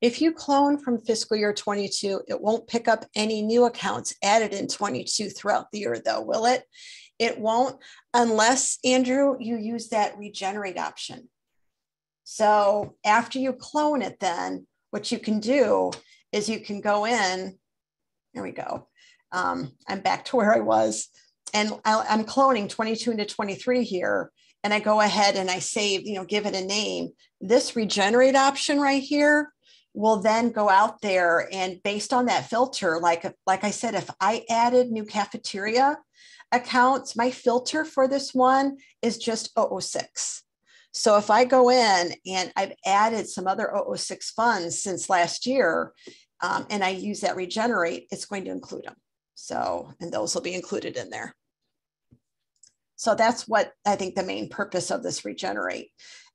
If you clone from fiscal year 22, it won't pick up any new accounts added in 22 throughout the year, though, will it? It won't, unless, Andrew, you use that regenerate option. So after you clone it, then what you can do is you can go in, there we go. Um, I'm back to where I was, and I'm cloning 22 into 23 here and I go ahead and I save, you know, give it a name. This regenerate option right here will then go out there and based on that filter, like, like I said, if I added new cafeteria accounts, my filter for this one is just 006. So if I go in and I've added some other 006 funds since last year, um, and I use that regenerate, it's going to include them. So, and those will be included in there. So that's what I think the main purpose of this regenerate.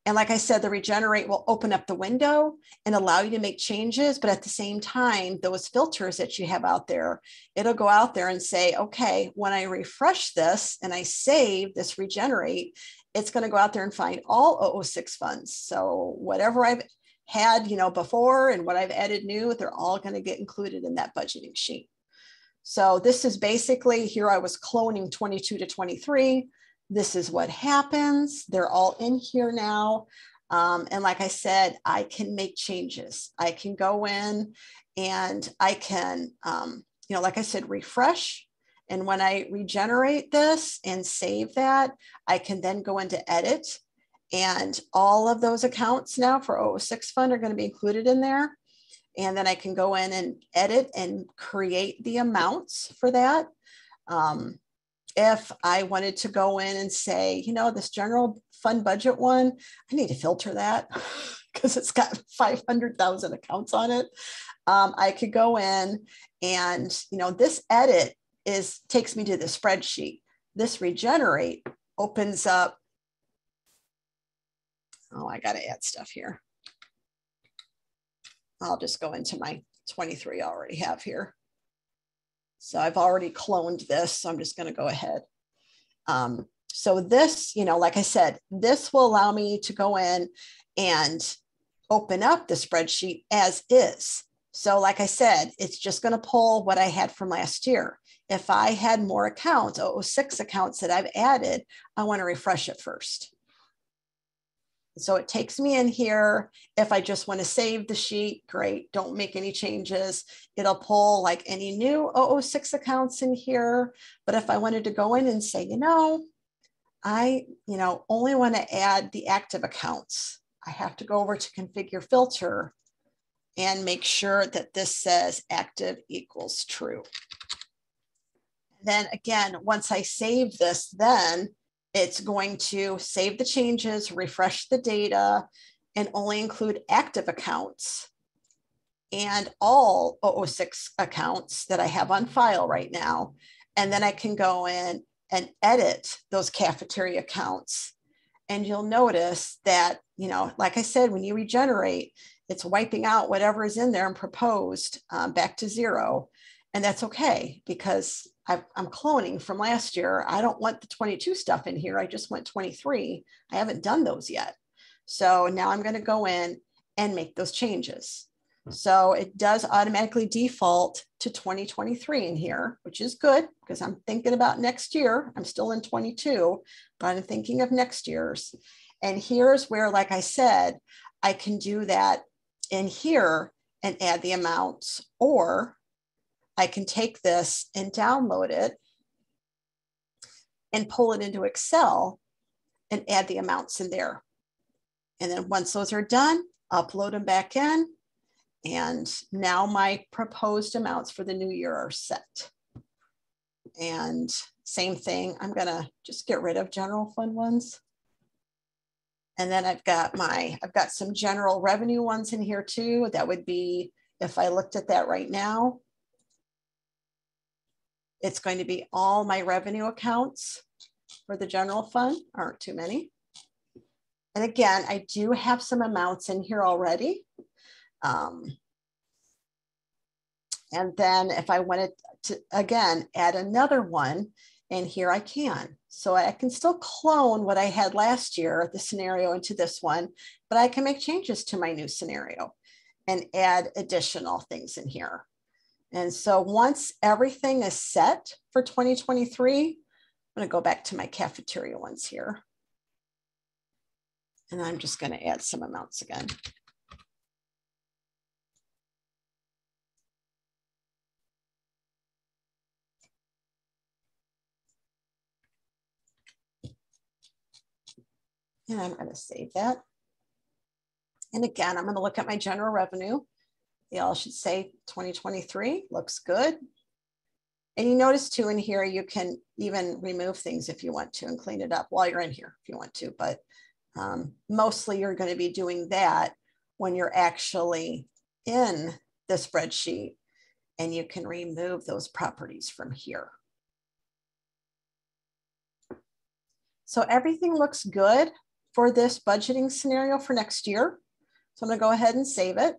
And like I said, the regenerate will open up the window and allow you to make changes. But at the same time, those filters that you have out there, it'll go out there and say, okay, when I refresh this and I save this regenerate, it's going to go out there and find all 006 funds. So whatever I've had, you know, before and what I've added new, they're all going to get included in that budgeting sheet. So this is basically here I was cloning 22 to 23 this is what happens. They're all in here now. Um, and like I said, I can make changes. I can go in and I can, um, you know, like I said, refresh. And when I regenerate this and save that, I can then go into edit. And all of those accounts now for 006 fund are going to be included in there. And then I can go in and edit and create the amounts for that. Um, if I wanted to go in and say, you know, this general fund budget one, I need to filter that because it's got 500,000 accounts on it. Um, I could go in and, you know, this edit is takes me to the spreadsheet. This regenerate opens up. Oh, I got to add stuff here. I'll just go into my 23 I already have here. So I've already cloned this. So I'm just going to go ahead. Um, so this, you know, like I said, this will allow me to go in and open up the spreadsheet as is. So like I said, it's just going to pull what I had from last year. If I had more accounts, 006 accounts that I've added, I want to refresh it first. So it takes me in here. If I just want to save the sheet, great. Don't make any changes. It'll pull like any new 006 accounts in here. But if I wanted to go in and say, you know, I, you know, only want to add the active accounts. I have to go over to configure filter and make sure that this says active equals true. Then again, once I save this, then it's going to save the changes, refresh the data, and only include active accounts and all 006 accounts that I have on file right now. And then I can go in and edit those cafeteria accounts. And you'll notice that, you know, like I said, when you regenerate, it's wiping out whatever is in there and proposed um, back to zero. And that's okay because i am cloning from last year. I don't want the 22 stuff in here. I just want 23. I haven't done those yet. So now I'm going to go in and make those changes. Hmm. So it does automatically default to 2023 in here, which is good because I'm thinking about next year. I'm still in 22, but I'm thinking of next year's. And here's where, like I said, I can do that in here and add the amounts, or I can take this and download it and pull it into Excel and add the amounts in there. And then once those are done, upload them back in. And now my proposed amounts for the new year are set. And same thing, I'm gonna just get rid of general fund ones. And then I've got my, I've got some general revenue ones in here too. That would be, if I looked at that right now, it's going to be all my revenue accounts for the general fund, aren't too many. And again, I do have some amounts in here already. Um, and then if I wanted to, again, add another one, and here I can. So I can still clone what I had last year, the scenario into this one, but I can make changes to my new scenario and add additional things in here. And so once everything is set for 2023, I'm gonna go back to my cafeteria ones here. And I'm just gonna add some amounts again. And I'm going to save that. And again, I'm going to look at my general revenue. They all should say 2023 looks good. And you notice too in here, you can even remove things if you want to and clean it up while you're in here if you want to. But um, mostly you're going to be doing that when you're actually in the spreadsheet and you can remove those properties from here. So everything looks good for this budgeting scenario for next year. So I'm gonna go ahead and save it.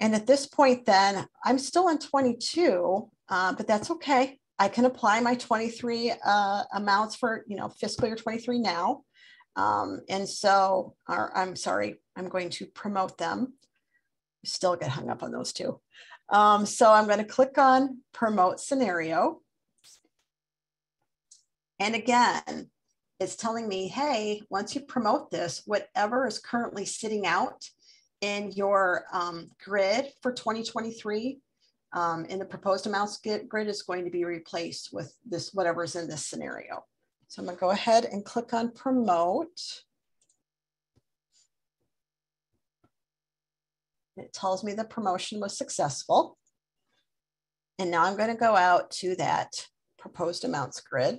And at this point then, I'm still in 22, uh, but that's okay. I can apply my 23 uh, amounts for, you know, fiscal year 23 now. Um, and so, or, I'm sorry, I'm going to promote them. Still get hung up on those two. Um, so I'm going to click on promote scenario. And again, it's telling me, hey, once you promote this, whatever is currently sitting out in your um, grid for 2023 um, in the proposed amounts grid is going to be replaced with this, whatever's in this scenario. So I'm gonna go ahead and click on promote. It tells me the promotion was successful. And now I'm gonna go out to that proposed amounts grid.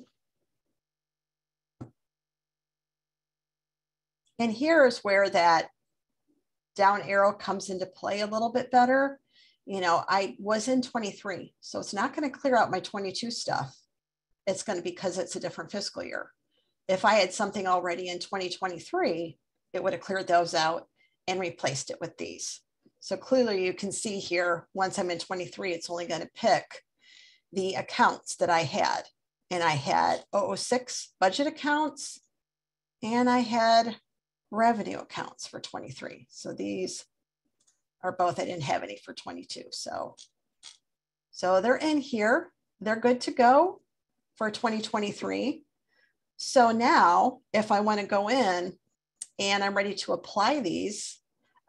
And here is where that down arrow comes into play a little bit better. You know, I was in 23, so it's not going to clear out my 22 stuff. It's going to because it's a different fiscal year. If I had something already in 2023, it would have cleared those out and replaced it with these. So clearly you can see here, once I'm in 23, it's only going to pick the accounts that I had. And I had 006 budget accounts and I had revenue accounts for 23. So these are both, I didn't have any for 22. So, so they're in here. They're good to go for 2023. So now if I wanna go in and I'm ready to apply these,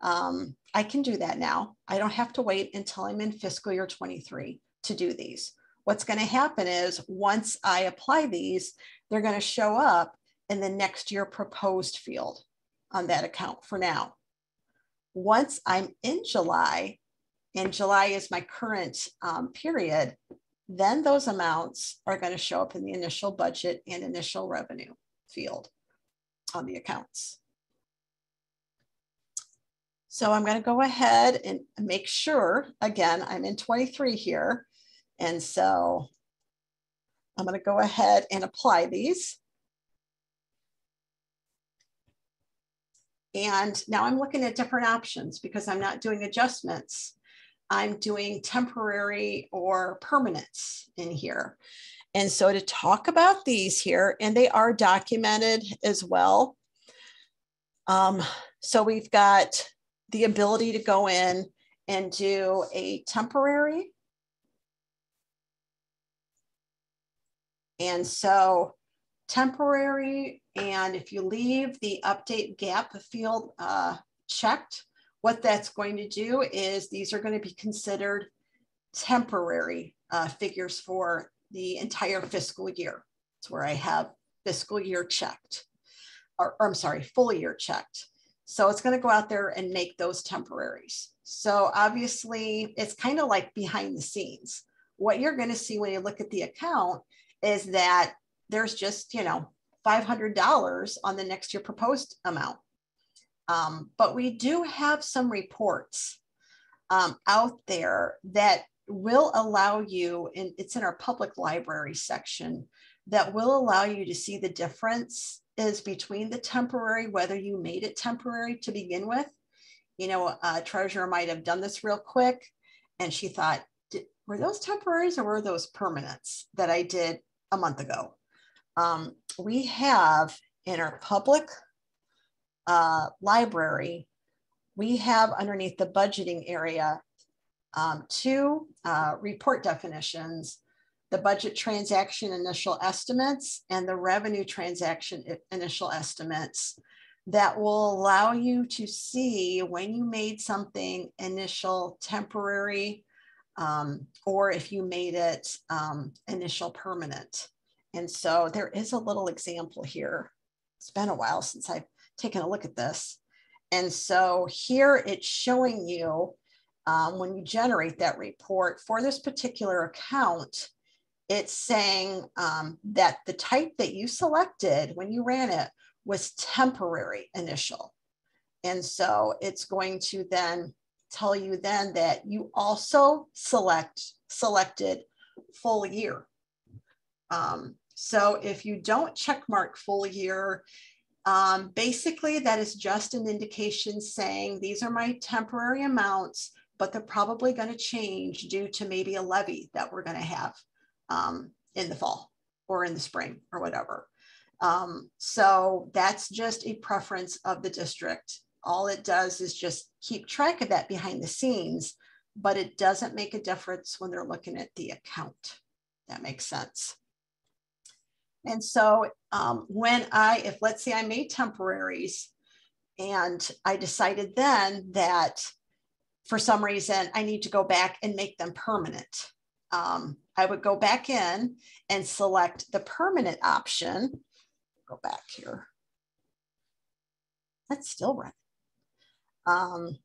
um, I can do that now. I don't have to wait until I'm in fiscal year 23 to do these. What's gonna happen is once I apply these, they're gonna show up in the next year proposed field on that account for now. Once I'm in July, and July is my current um, period, then those amounts are going to show up in the initial budget and initial revenue field on the accounts. So I'm going to go ahead and make sure, again, I'm in 23 here. And so I'm going to go ahead and apply these. And now I'm looking at different options because I'm not doing adjustments. I'm doing temporary or permanence in here. And so to talk about these here, and they are documented as well. Um, so we've got the ability to go in and do a temporary. And so temporary and if you leave the update gap field uh, checked, what that's going to do is these are going to be considered temporary uh, figures for the entire fiscal year. It's where I have fiscal year checked, or, or I'm sorry, full year checked. So it's going to go out there and make those temporaries. So obviously, it's kind of like behind the scenes. What you're going to see when you look at the account is that there's just, you know, $500 on the next year proposed amount. Um, but we do have some reports um, out there that will allow you, and it's in our public library section, that will allow you to see the difference is between the temporary, whether you made it temporary to begin with. You know, a treasurer might have done this real quick and she thought, were those temporaries or were those permanents that I did a month ago? Um, we have in our public uh, library, we have underneath the budgeting area um, two uh, report definitions, the budget transaction initial estimates and the revenue transaction initial estimates that will allow you to see when you made something initial temporary um, or if you made it um, initial permanent. And so there is a little example here. It's been a while since I've taken a look at this. And so here it's showing you um, when you generate that report for this particular account, it's saying um, that the type that you selected when you ran it was temporary initial. And so it's going to then tell you then that you also select selected full year. Um, so if you don't check mark full year, um, basically that is just an indication saying these are my temporary amounts but they're probably going to change due to maybe a levy that we're going to have um, in the fall or in the spring or whatever. Um, so that's just a preference of the district. All it does is just keep track of that behind the scenes, but it doesn't make a difference when they're looking at the account. That makes sense. And so um, when I, if let's say I made temporaries and I decided then that for some reason, I need to go back and make them permanent. Um, I would go back in and select the permanent option. Go back here. That's still running. Um,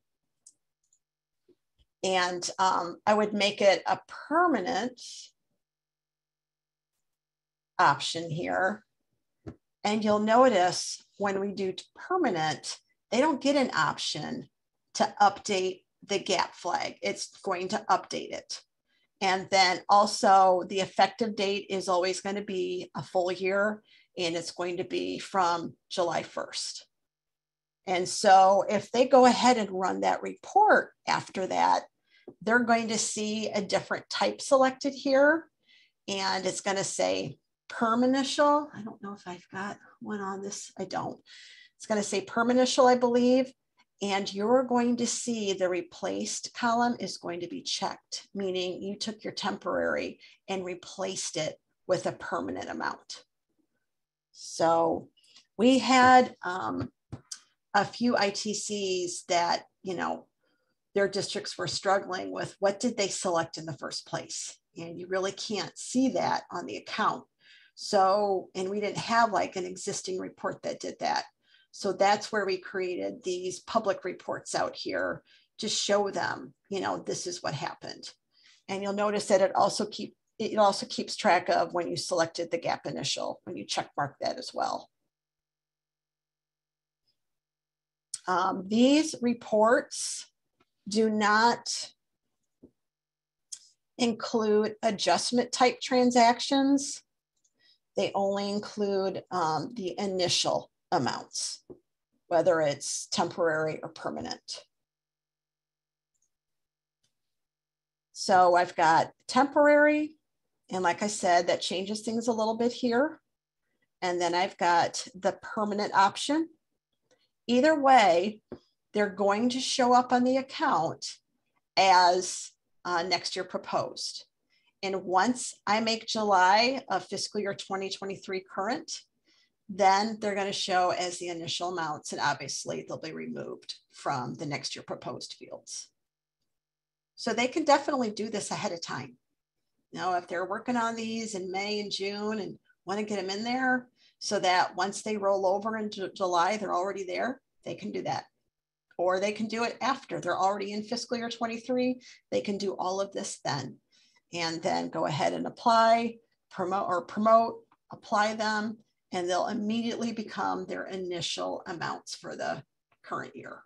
and um, I would make it a permanent option here. And you'll notice when we do permanent, they don't get an option to update the GAAP flag. It's going to update it. And then also the effective date is always going to be a full year and it's going to be from July 1st. And so if they go ahead and run that report after that, they're going to see a different type selected here. And it's going to say perm initial. I don't know if I've got one on this. I don't. It's going to say perm initial, I believe and you're going to see the replaced column is going to be checked, meaning you took your temporary and replaced it with a permanent amount. So we had um, a few ITCs that, you know, their districts were struggling with what did they select in the first place? And you really can't see that on the account. So, and we didn't have like an existing report that did that. So that's where we created these public reports out here to show them, you know, this is what happened. And you'll notice that it also keep it also keeps track of when you selected the GAAP initial, when you check mark that as well. Um, these reports do not include adjustment type transactions. They only include um, the initial amounts, whether it's temporary or permanent. So I've got temporary, and like I said, that changes things a little bit here. And then I've got the permanent option. Either way, they're going to show up on the account as uh, next year proposed. And once I make July of fiscal year 2023 current, then they're going to show as the initial amounts and obviously they'll be removed from the next year proposed fields. So they can definitely do this ahead of time. Know, if they're working on these in May and June and want to get them in there so that once they roll over into July, they're already there, they can do that. Or they can do it after they're already in fiscal year 23. They can do all of this then and then go ahead and apply, promote or promote, apply them, and they'll immediately become their initial amounts for the current year.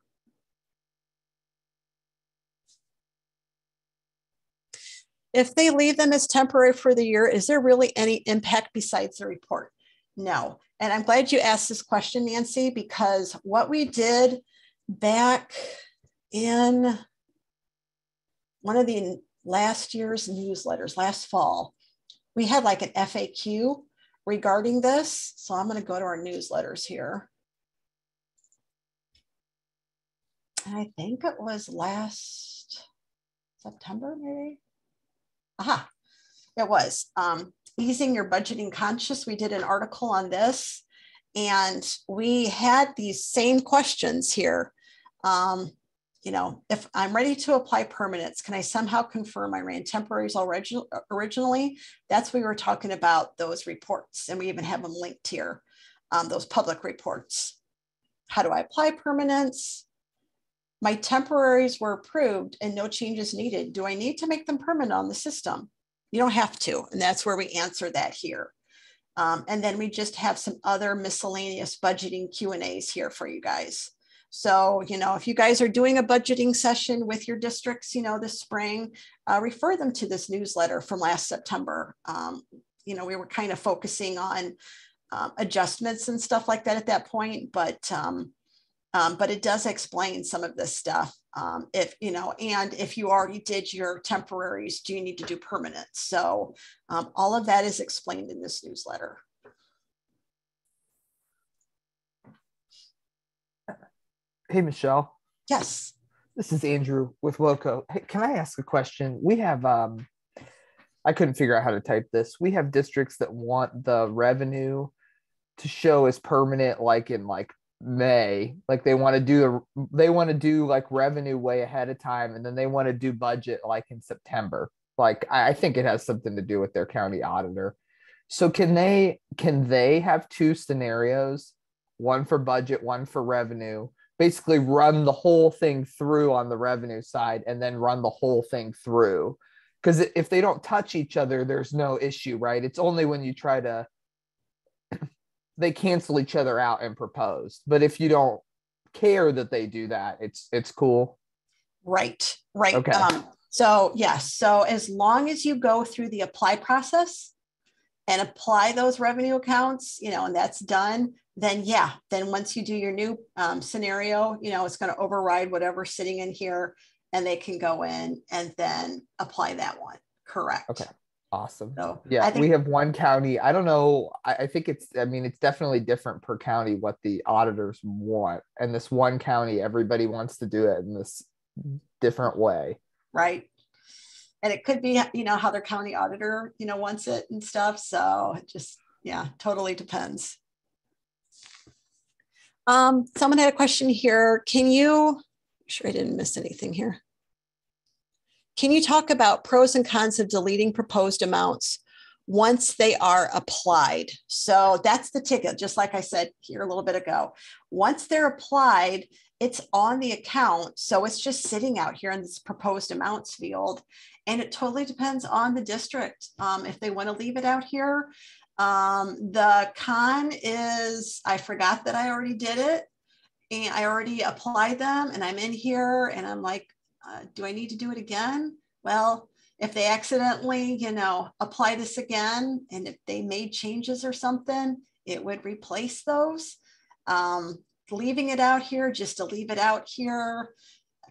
If they leave them as temporary for the year, is there really any impact besides the report? No. And I'm glad you asked this question, Nancy, because what we did back in one of the last year's newsletters, last fall, we had like an FAQ regarding this. So I'm going to go to our newsletters here. I think it was last September, maybe. Aha, it was. Um, easing your budgeting conscious. We did an article on this and we had these same questions here. Um, you know, if I'm ready to apply permanents, can I somehow confirm I ran temporaries already, originally? That's we were talking about those reports and we even have them linked here, um, those public reports. How do I apply permanents? My temporaries were approved and no changes needed. Do I need to make them permanent on the system? You don't have to. And that's where we answer that here. Um, and then we just have some other miscellaneous budgeting Q and A's here for you guys. So, you know, if you guys are doing a budgeting session with your districts, you know, this spring, uh, refer them to this newsletter from last September. Um, you know, we were kind of focusing on um, adjustments and stuff like that at that point, but um, um, but it does explain some of this stuff. Um, if you know, and if you already did your temporaries, do you need to do permanent? So um, all of that is explained in this newsletter. Hey, Michelle. Yes. This is Andrew with Loco. Hey, can I ask a question? We have um I couldn't figure out how to type this. We have districts that want the revenue to show as permanent like in like May. Like they want to do the they want to do like revenue way ahead of time and then they want to do budget like in September. Like I, I think it has something to do with their county auditor. So can they can they have two scenarios, one for budget, one for revenue, basically run the whole thing through on the revenue side and then run the whole thing through? Because if they don't touch each other, there's no issue, right? It's only when you try to they cancel each other out and propose. But if you don't care that they do that, it's it's cool. Right. Right. Okay. Um, so yes. So as long as you go through the apply process and apply those revenue accounts, you know, and that's done, then yeah, then once you do your new um, scenario, you know, it's going to override whatever's sitting in here, and they can go in and then apply that one. Correct. Okay. Awesome. So yeah, think, we have one county. I don't know. I, I, think it's, I mean, it's definitely different per county what the auditors want. And this one county, everybody wants to do it in this different way. Right. And it could be, you know, how their county auditor, you know, wants it and stuff. So it just, yeah, totally depends. Um, someone had a question here. Can you, sure I didn't miss anything here. Can you talk about pros and cons of deleting proposed amounts once they are applied? So that's the ticket, just like I said here a little bit ago. Once they're applied, it's on the account. So it's just sitting out here in this proposed amounts field. And it totally depends on the district. Um, if they want to leave it out here, um, the con is I forgot that I already did it and I already applied them and I'm in here and I'm like, uh, do I need to do it again? Well, if they accidentally, you know, apply this again, and if they made changes or something, it would replace those. Um, leaving it out here just to leave it out here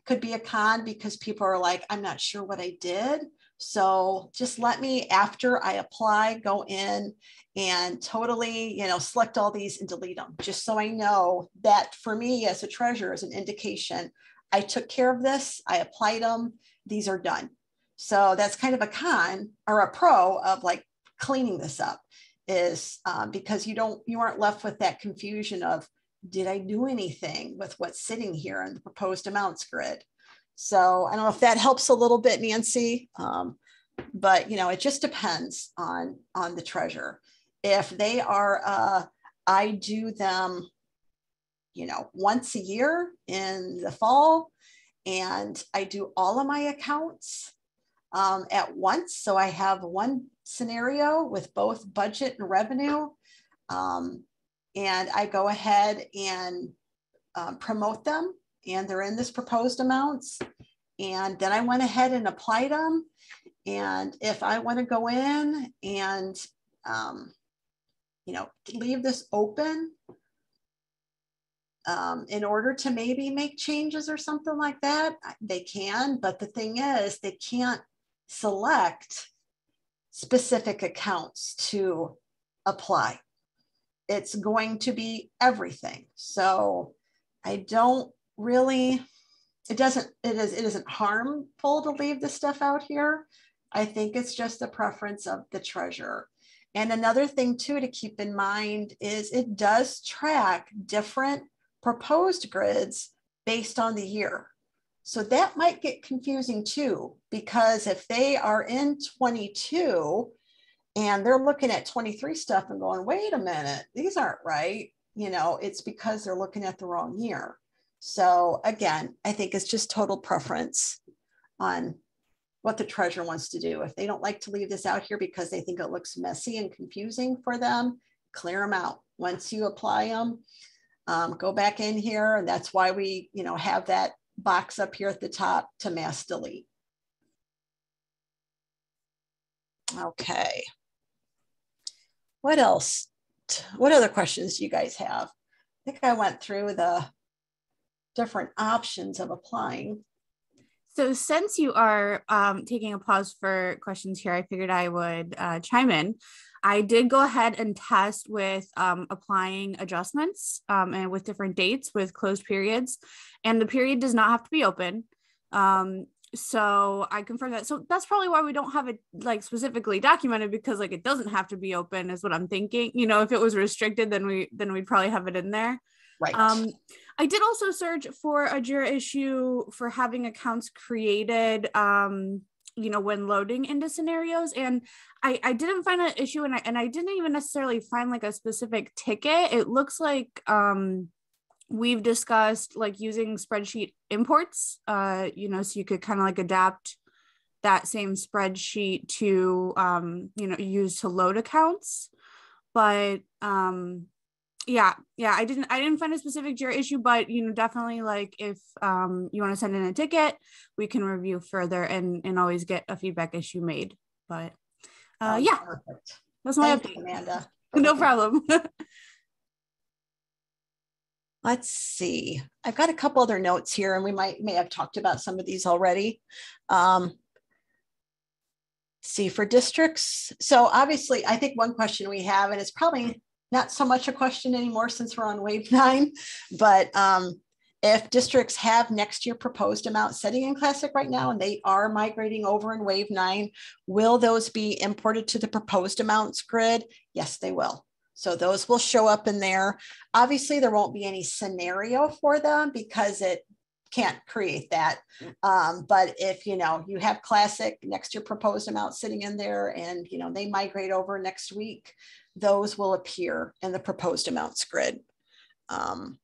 could be a con because people are like, I'm not sure what I did. So just let me, after I apply, go in and totally, you know, select all these and delete them, just so I know that for me as a treasurer is an indication I took care of this, I applied them, these are done. So that's kind of a con or a pro of like cleaning this up is uh, because you don't, you aren't left with that confusion of, did I do anything with what's sitting here in the proposed amounts grid? So I don't know if that helps a little bit, Nancy. Um, but you know, it just depends on on the treasurer. If they are, uh, I do them, you know, once a year in the fall, and I do all of my accounts um, at once. So I have one scenario with both budget and revenue. Um, and I go ahead and um, promote them and they're in this proposed amounts. And then I went ahead and applied them. And if I want to go in and, um, you know, leave this open um, in order to maybe make changes or something like that, they can. But the thing is, they can't select specific accounts to apply. It's going to be everything. So I don't really, it doesn't, it is, it isn't harmful to leave the stuff out here. I think it's just the preference of the treasurer. And another thing too to keep in mind is it does track different proposed grids based on the year. So that might get confusing too, because if they are in 22 and they're looking at 23 stuff and going, wait a minute, these aren't right, you know, it's because they're looking at the wrong year. So again, I think it's just total preference on what the treasurer wants to do. If they don't like to leave this out here because they think it looks messy and confusing for them, clear them out. Once you apply them, um, go back in here. And that's why we, you know, have that box up here at the top to mass delete. Okay. What else? What other questions do you guys have? I think I went through the different options of applying. So since you are um, taking a pause for questions here, I figured I would uh, chime in. I did go ahead and test with um, applying adjustments um, and with different dates with closed periods, and the period does not have to be open. Um, so I confirmed that. So that's probably why we don't have it like specifically documented because like it doesn't have to be open is what I'm thinking. You know, if it was restricted, then we then we'd probably have it in there. Right. Um, I did also search for a JIRA issue for having accounts created. Um, you know when loading into scenarios and i i didn't find an issue and i and i didn't even necessarily find like a specific ticket it looks like um we've discussed like using spreadsheet imports uh you know so you could kind of like adapt that same spreadsheet to um you know use to load accounts. But um yeah yeah i didn't i didn't find a specific jira issue but you know definitely like if um you want to send in a ticket we can review further and and always get a feedback issue made. But uh oh, yeah perfect. that's my Thank update. You, amanda no problem let's see i've got a couple other notes here and we might may have talked about some of these already um see for districts so obviously i think one question we have and it's probably not so much a question anymore since we're on wave nine, but um, if districts have next year proposed amount setting in classic right now and they are migrating over in wave nine, will those be imported to the proposed amounts grid? Yes, they will. So those will show up in there. Obviously, there won't be any scenario for them because it can't create that. Um, but if you know you have classic next year proposed amount sitting in there and you know they migrate over next week, those will appear in the proposed amounts grid. Um,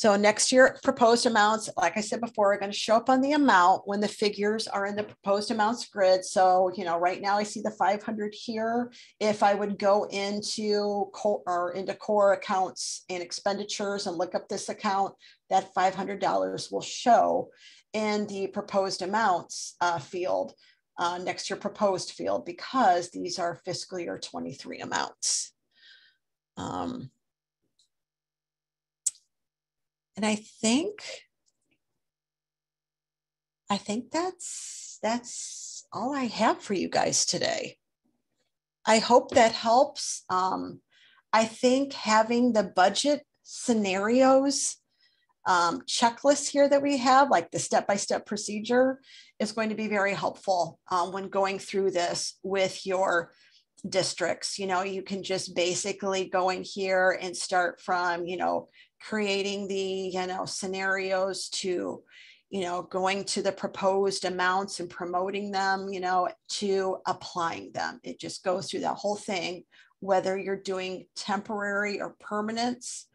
so next year proposed amounts, like I said before, are going to show up on the amount when the figures are in the proposed amounts grid. So, you know, right now I see the 500 here. If I would go into core or into core accounts and expenditures and look up this account, that $500 will show in the proposed amounts uh, field uh, next year proposed field because these are fiscal year 23 amounts. Um, and I think, I think that's, that's all I have for you guys today. I hope that helps. Um, I think having the budget scenarios um, checklist here that we have, like the step-by-step procedure, is going to be very helpful um, when going through this with your districts. You know, you can just basically go in here and start from, you know, creating the, you know, scenarios to, you know, going to the proposed amounts and promoting them, you know, to applying them. It just goes through that whole thing, whether you're doing temporary or permanence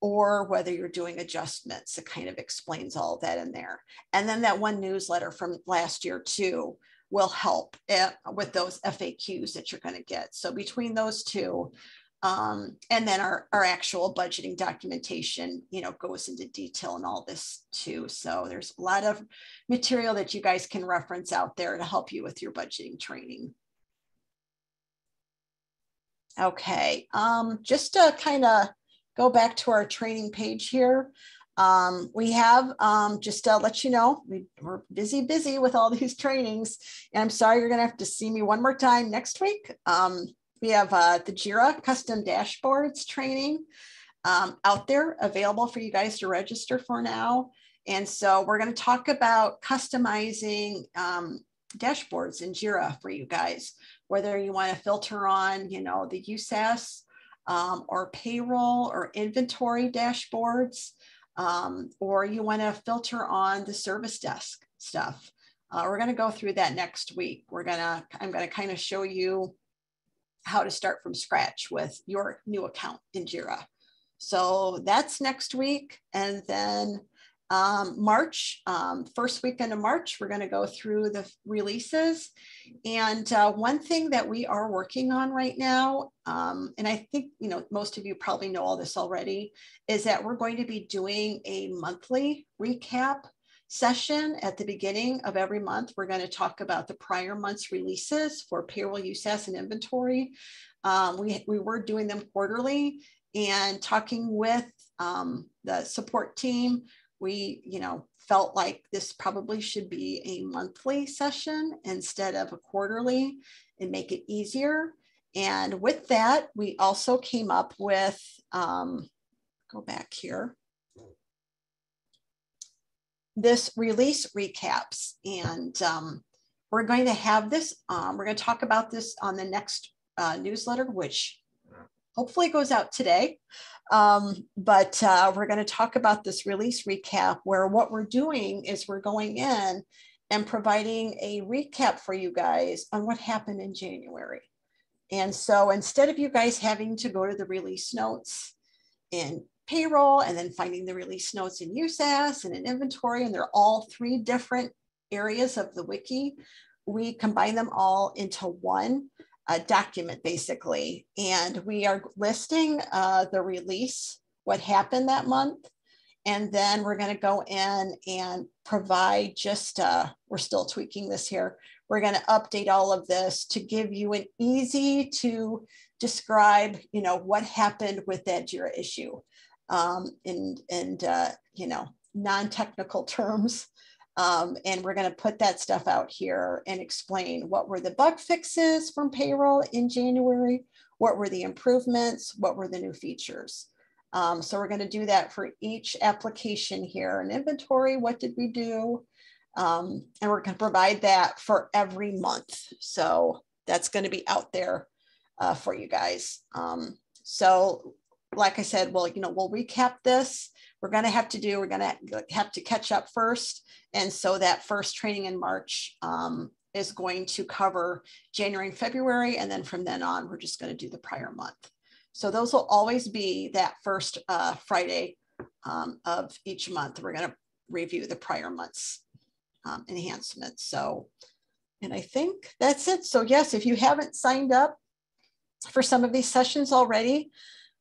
or whether you're doing adjustments. It kind of explains all that in there. And then that one newsletter from last year too will help eh, with those FAQs that you're going to get. So between those two, um, and then our, our actual budgeting documentation, you know, goes into detail and all this too. So there's a lot of material that you guys can reference out there to help you with your budgeting training. Okay, um, just to kind of go back to our training page here. Um, we have, um, just to let you know, we, are busy, busy with all these trainings. And I'm sorry, you're going to have to see me one more time next week. Um, we have uh, the JIRA custom dashboards training um, out there available for you guys to register for now. And so we're going to talk about customizing um, dashboards in JIRA for you guys, whether you want to filter on, you know, the USAS um, or payroll or inventory dashboards, um, or you want to filter on the service desk stuff. Uh, we're going to go through that next week. We're going to, I'm going to kind of show you how to start from scratch with your new account in JIRA. So that's next week. And then um, March, um, first weekend of March, we're going to go through the releases. And uh, one thing that we are working on right now, um, and I think you know most of you probably know all this already, is that we're going to be doing a monthly recap session at the beginning of every month. We're going to talk about the prior month's releases for payroll, USAS, and inventory. Um, we, we were doing them quarterly and talking with um, the support team. We, you know, felt like this probably should be a monthly session instead of a quarterly and make it easier. And with that, we also came up with, um, go back here this release recaps. And um, we're going to have this, um, we're going to talk about this on the next uh, newsletter, which hopefully goes out today. Um, but uh, we're going to talk about this release recap where what we're doing is we're going in and providing a recap for you guys on what happened in January. And so instead of you guys having to go to the release notes and payroll and then finding the release notes in USAS and in inventory, and they're all three different areas of the wiki. We combine them all into one uh, document basically, and we are listing uh, the release, what happened that month, and then we're going to go in and provide just, uh, we're still tweaking this here. We're going to update all of this to give you an easy to describe, you know, what happened with that JIRA issue um, and, and uh, you know, non-technical terms. Um, and we're going to put that stuff out here and explain what were the bug fixes from payroll in January, what were the improvements, what were the new features. Um, so we're going to do that for each application here in inventory. What did we do? Um, and we're going to provide that for every month. So that's going to be out there uh, for you guys. Um, so like I said, well, you know, we'll recap this. We're going to have to do, we're going to have to catch up first. And so that first training in March um, is going to cover January and February. And then from then on, we're just going to do the prior month. So those will always be that first uh, Friday um, of each month. We're going to review the prior month's um, enhancements. So, and I think that's it. So yes, if you haven't signed up for some of these sessions already,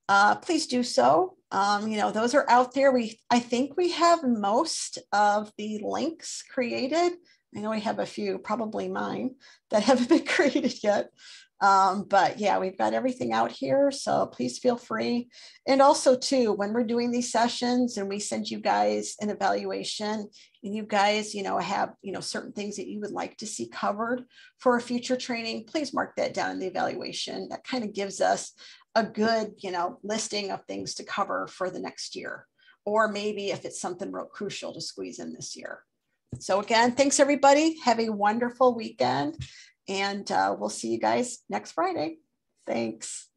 uh, please do so. Um, you know, those are out there. We, I think we have most of the links created. I know we have a few, probably mine, that haven't been created yet. Um, but yeah, we've got everything out here. So please feel free. And also too, when we're doing these sessions and we send you guys an evaluation and you guys, you know, have, you know, certain things that you would like to see covered for a future training, please mark that down in the evaluation. That kind of gives us a good, you know, listing of things to cover for the next year, or maybe if it's something real crucial to squeeze in this year. So again, thanks everybody. Have a wonderful weekend and uh, we'll see you guys next Friday. Thanks.